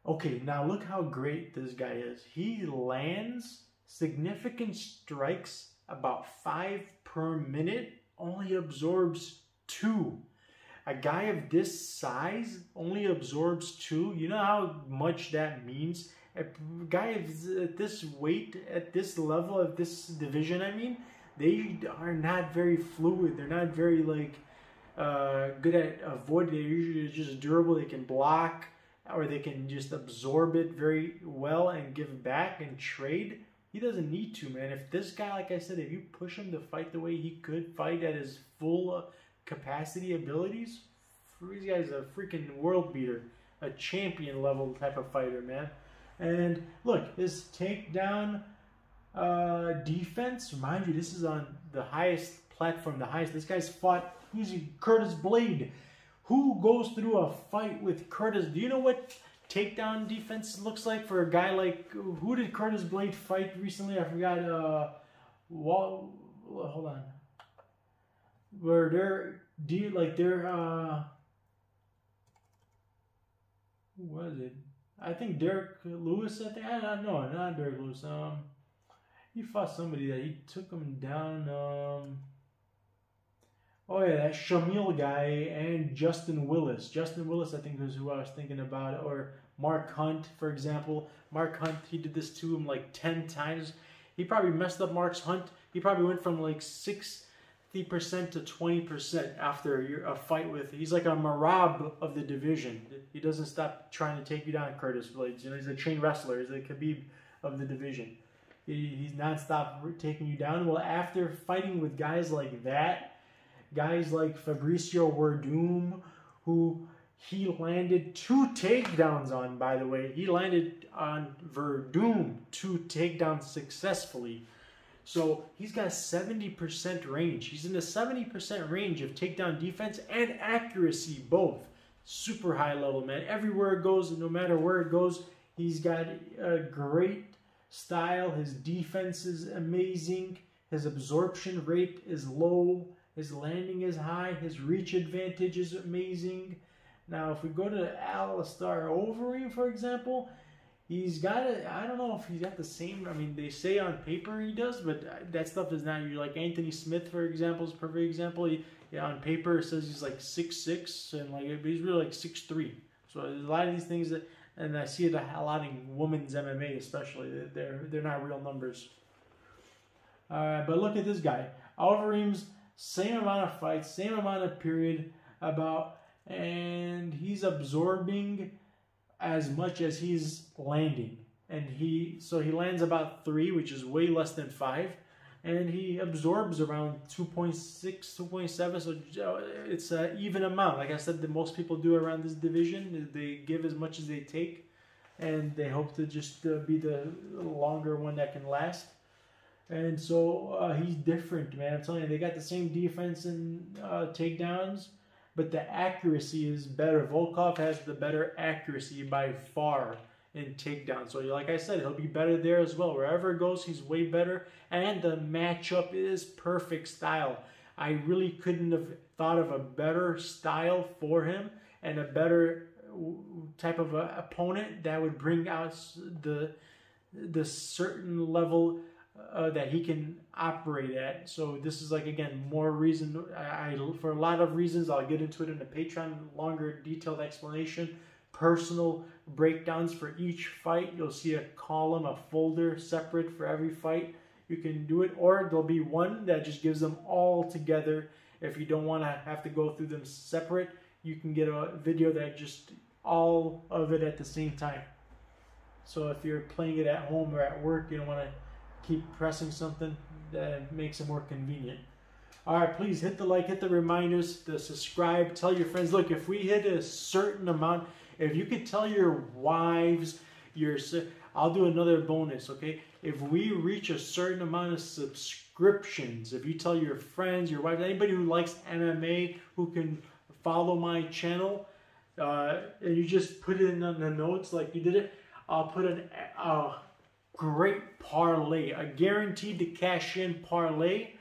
B: okay, now look how great this guy is. He lands significant strikes about five per minute. Only absorbs two a guy of this size only absorbs two. You know how much that means? A guy at this weight, at this level, of this division, I mean, they are not very fluid. They're not very, like, uh, good at avoiding. They're usually just durable. They can block or they can just absorb it very well and give back and trade. He doesn't need to, man. If this guy, like I said, if you push him to fight the way he could fight at his full capacity abilities, this guy's a freaking world beater, a champion level type of fighter, man. And look, his takedown uh, defense, remind you, this is on the highest platform, the highest. This guy's fought who's he? Curtis Blaydes. Who goes through a fight with Curtis? Do you know what takedown defense looks like for a guy like who did Curtis Blaydes fight recently? I forgot. Uh, Wall, hold on. Where they're do you like they're uh who was it? I think Derrick Lewis. I think I don't know, not Derrick Lewis. Um, he fought somebody that he took him down. Um, oh yeah, that Shamil guy and Justin Willis. Justin Willis, I think, was who I was thinking about. Or Mark Hunt, for example. Mark Hunt, he did this to him like ten times. He probably messed up Mark's Hunt. He probably went from like six percent to 20% after a fight with. He's like a Merab of the division. He doesn't stop trying to take you down, Curtis Blaydes. You know, he's a trained wrestler. He's a Khabib of the division. He, he's nonstop taking you down. Well, after fighting with guys like that, guys like Fabricio Werdum, who he landed two takedowns on, by the way. He landed on Werdum two takedowns successfully. So he's got 70% range. He's in the 70% range of takedown defense and accuracy, both. Super high level, man. Everywhere it goes, no matter where it goes, he's got a great style. His defense is amazing. His absorption rate is low. His landing is high. His reach advantage is amazing. Now, if we go to Alistair Overeem, for example, he's got it. I don't know if he's got the same. I mean, they say on paper he does, but that stuff is not. You like Anthony Smith, for example, is perfect example. He, yeah, on paper it says he's like six six and like, he's really like six three. So a lot of these things that, and I see it a lot in women's MMA especially. They're they're not real numbers. Uh, but look at this guy, Overeem's same amount of fights, same amount of period about, and he's absorbing as much as he's landing. And he so he lands about three, which is way less than five, and he absorbs around 2.6, 2.7. So it's an even amount. Like I said, that most people do around this division. They give as much as they take, and they hope to just uh, be the longer one that can last. And so uh, he's different, man. I'm telling you, they got the same defense and uh, takedowns but the accuracy is better. Volkov has the better accuracy by far in takedown. So, like I said, he'll be better there as well. Wherever it goes, he's way better. And the matchup is perfect style. I really couldn't have thought of a better style for him and a better type of opponent that would bring out the the certain level uh, that he can operate at. So this is like again more reason. I, I for a lot of reasons I'll get into it in the Patreon longer detailed explanation. Personal breakdowns for each fight. You'll see a column, a folder separate for every fight. You can do it, or there'll be one that just gives them all together. If you don't want to have to go through them separate, you can get a video that just all of it at the same time. So if you're playing it at home or at work, you don't want to keep pressing something that makes it more convenient. All right, please hit the like, hit the reminders, the subscribe, tell your friends. Look, if we hit a certain amount, if you could tell your wives, your I'll do another bonus, okay? If we reach a certain amount of subscriptions, if you tell your friends, your wife, anybody who likes MMA, who can follow my channel, uh, and you just put it in the notes like you did it, I'll put an, a great parlay, a guaranteed to cash in parlay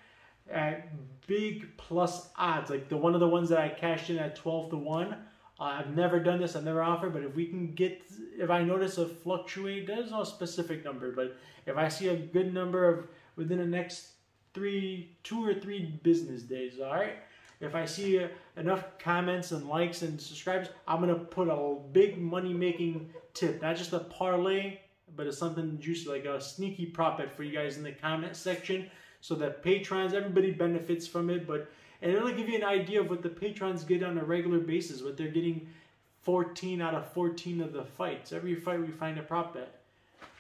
B: at big plus odds, like the one of the ones that I cashed in at 12 to 1. Uh, I've never done this, I've never offered, but if we can get, if I notice a fluctuate, there's no specific number, but if I see a good number of within the next three, two or three business days, all right? If I see enough comments and likes and subscribers, I'm to put a big money making tip, not just a parlay, but it's something juicy, like a sneaky profit for you guys in the comment section so that patrons, everybody benefits from it. But and it'll give you an idea of what the patrons get on a regular basis, what they're getting 14 out of 14 of the fights. Every fight we find a prop bet.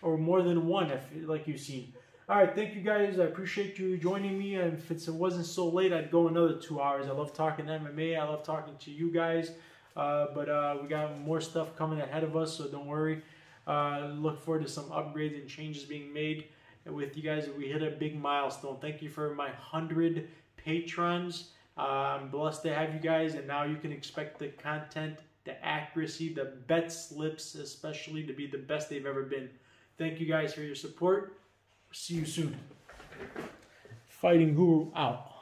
B: Or more than one, if like you've seen. All right, thank you guys. I appreciate you joining me. And if it wasn't so late, I'd go another two hours. I love talking MMA. I love talking to you guys. Uh, but uh, we got more stuff coming ahead of us, so don't worry. Uh, look forward to some upgrades and changes being made with you guys. We hit a big milestone. Thank you for my 100 patrons. Uh, I'm blessed to have you guys, and now you can expect the content, the accuracy, the bet slips, especially to be the best they've ever been. Thank you guys for your support. See you soon. Fighting Guru out.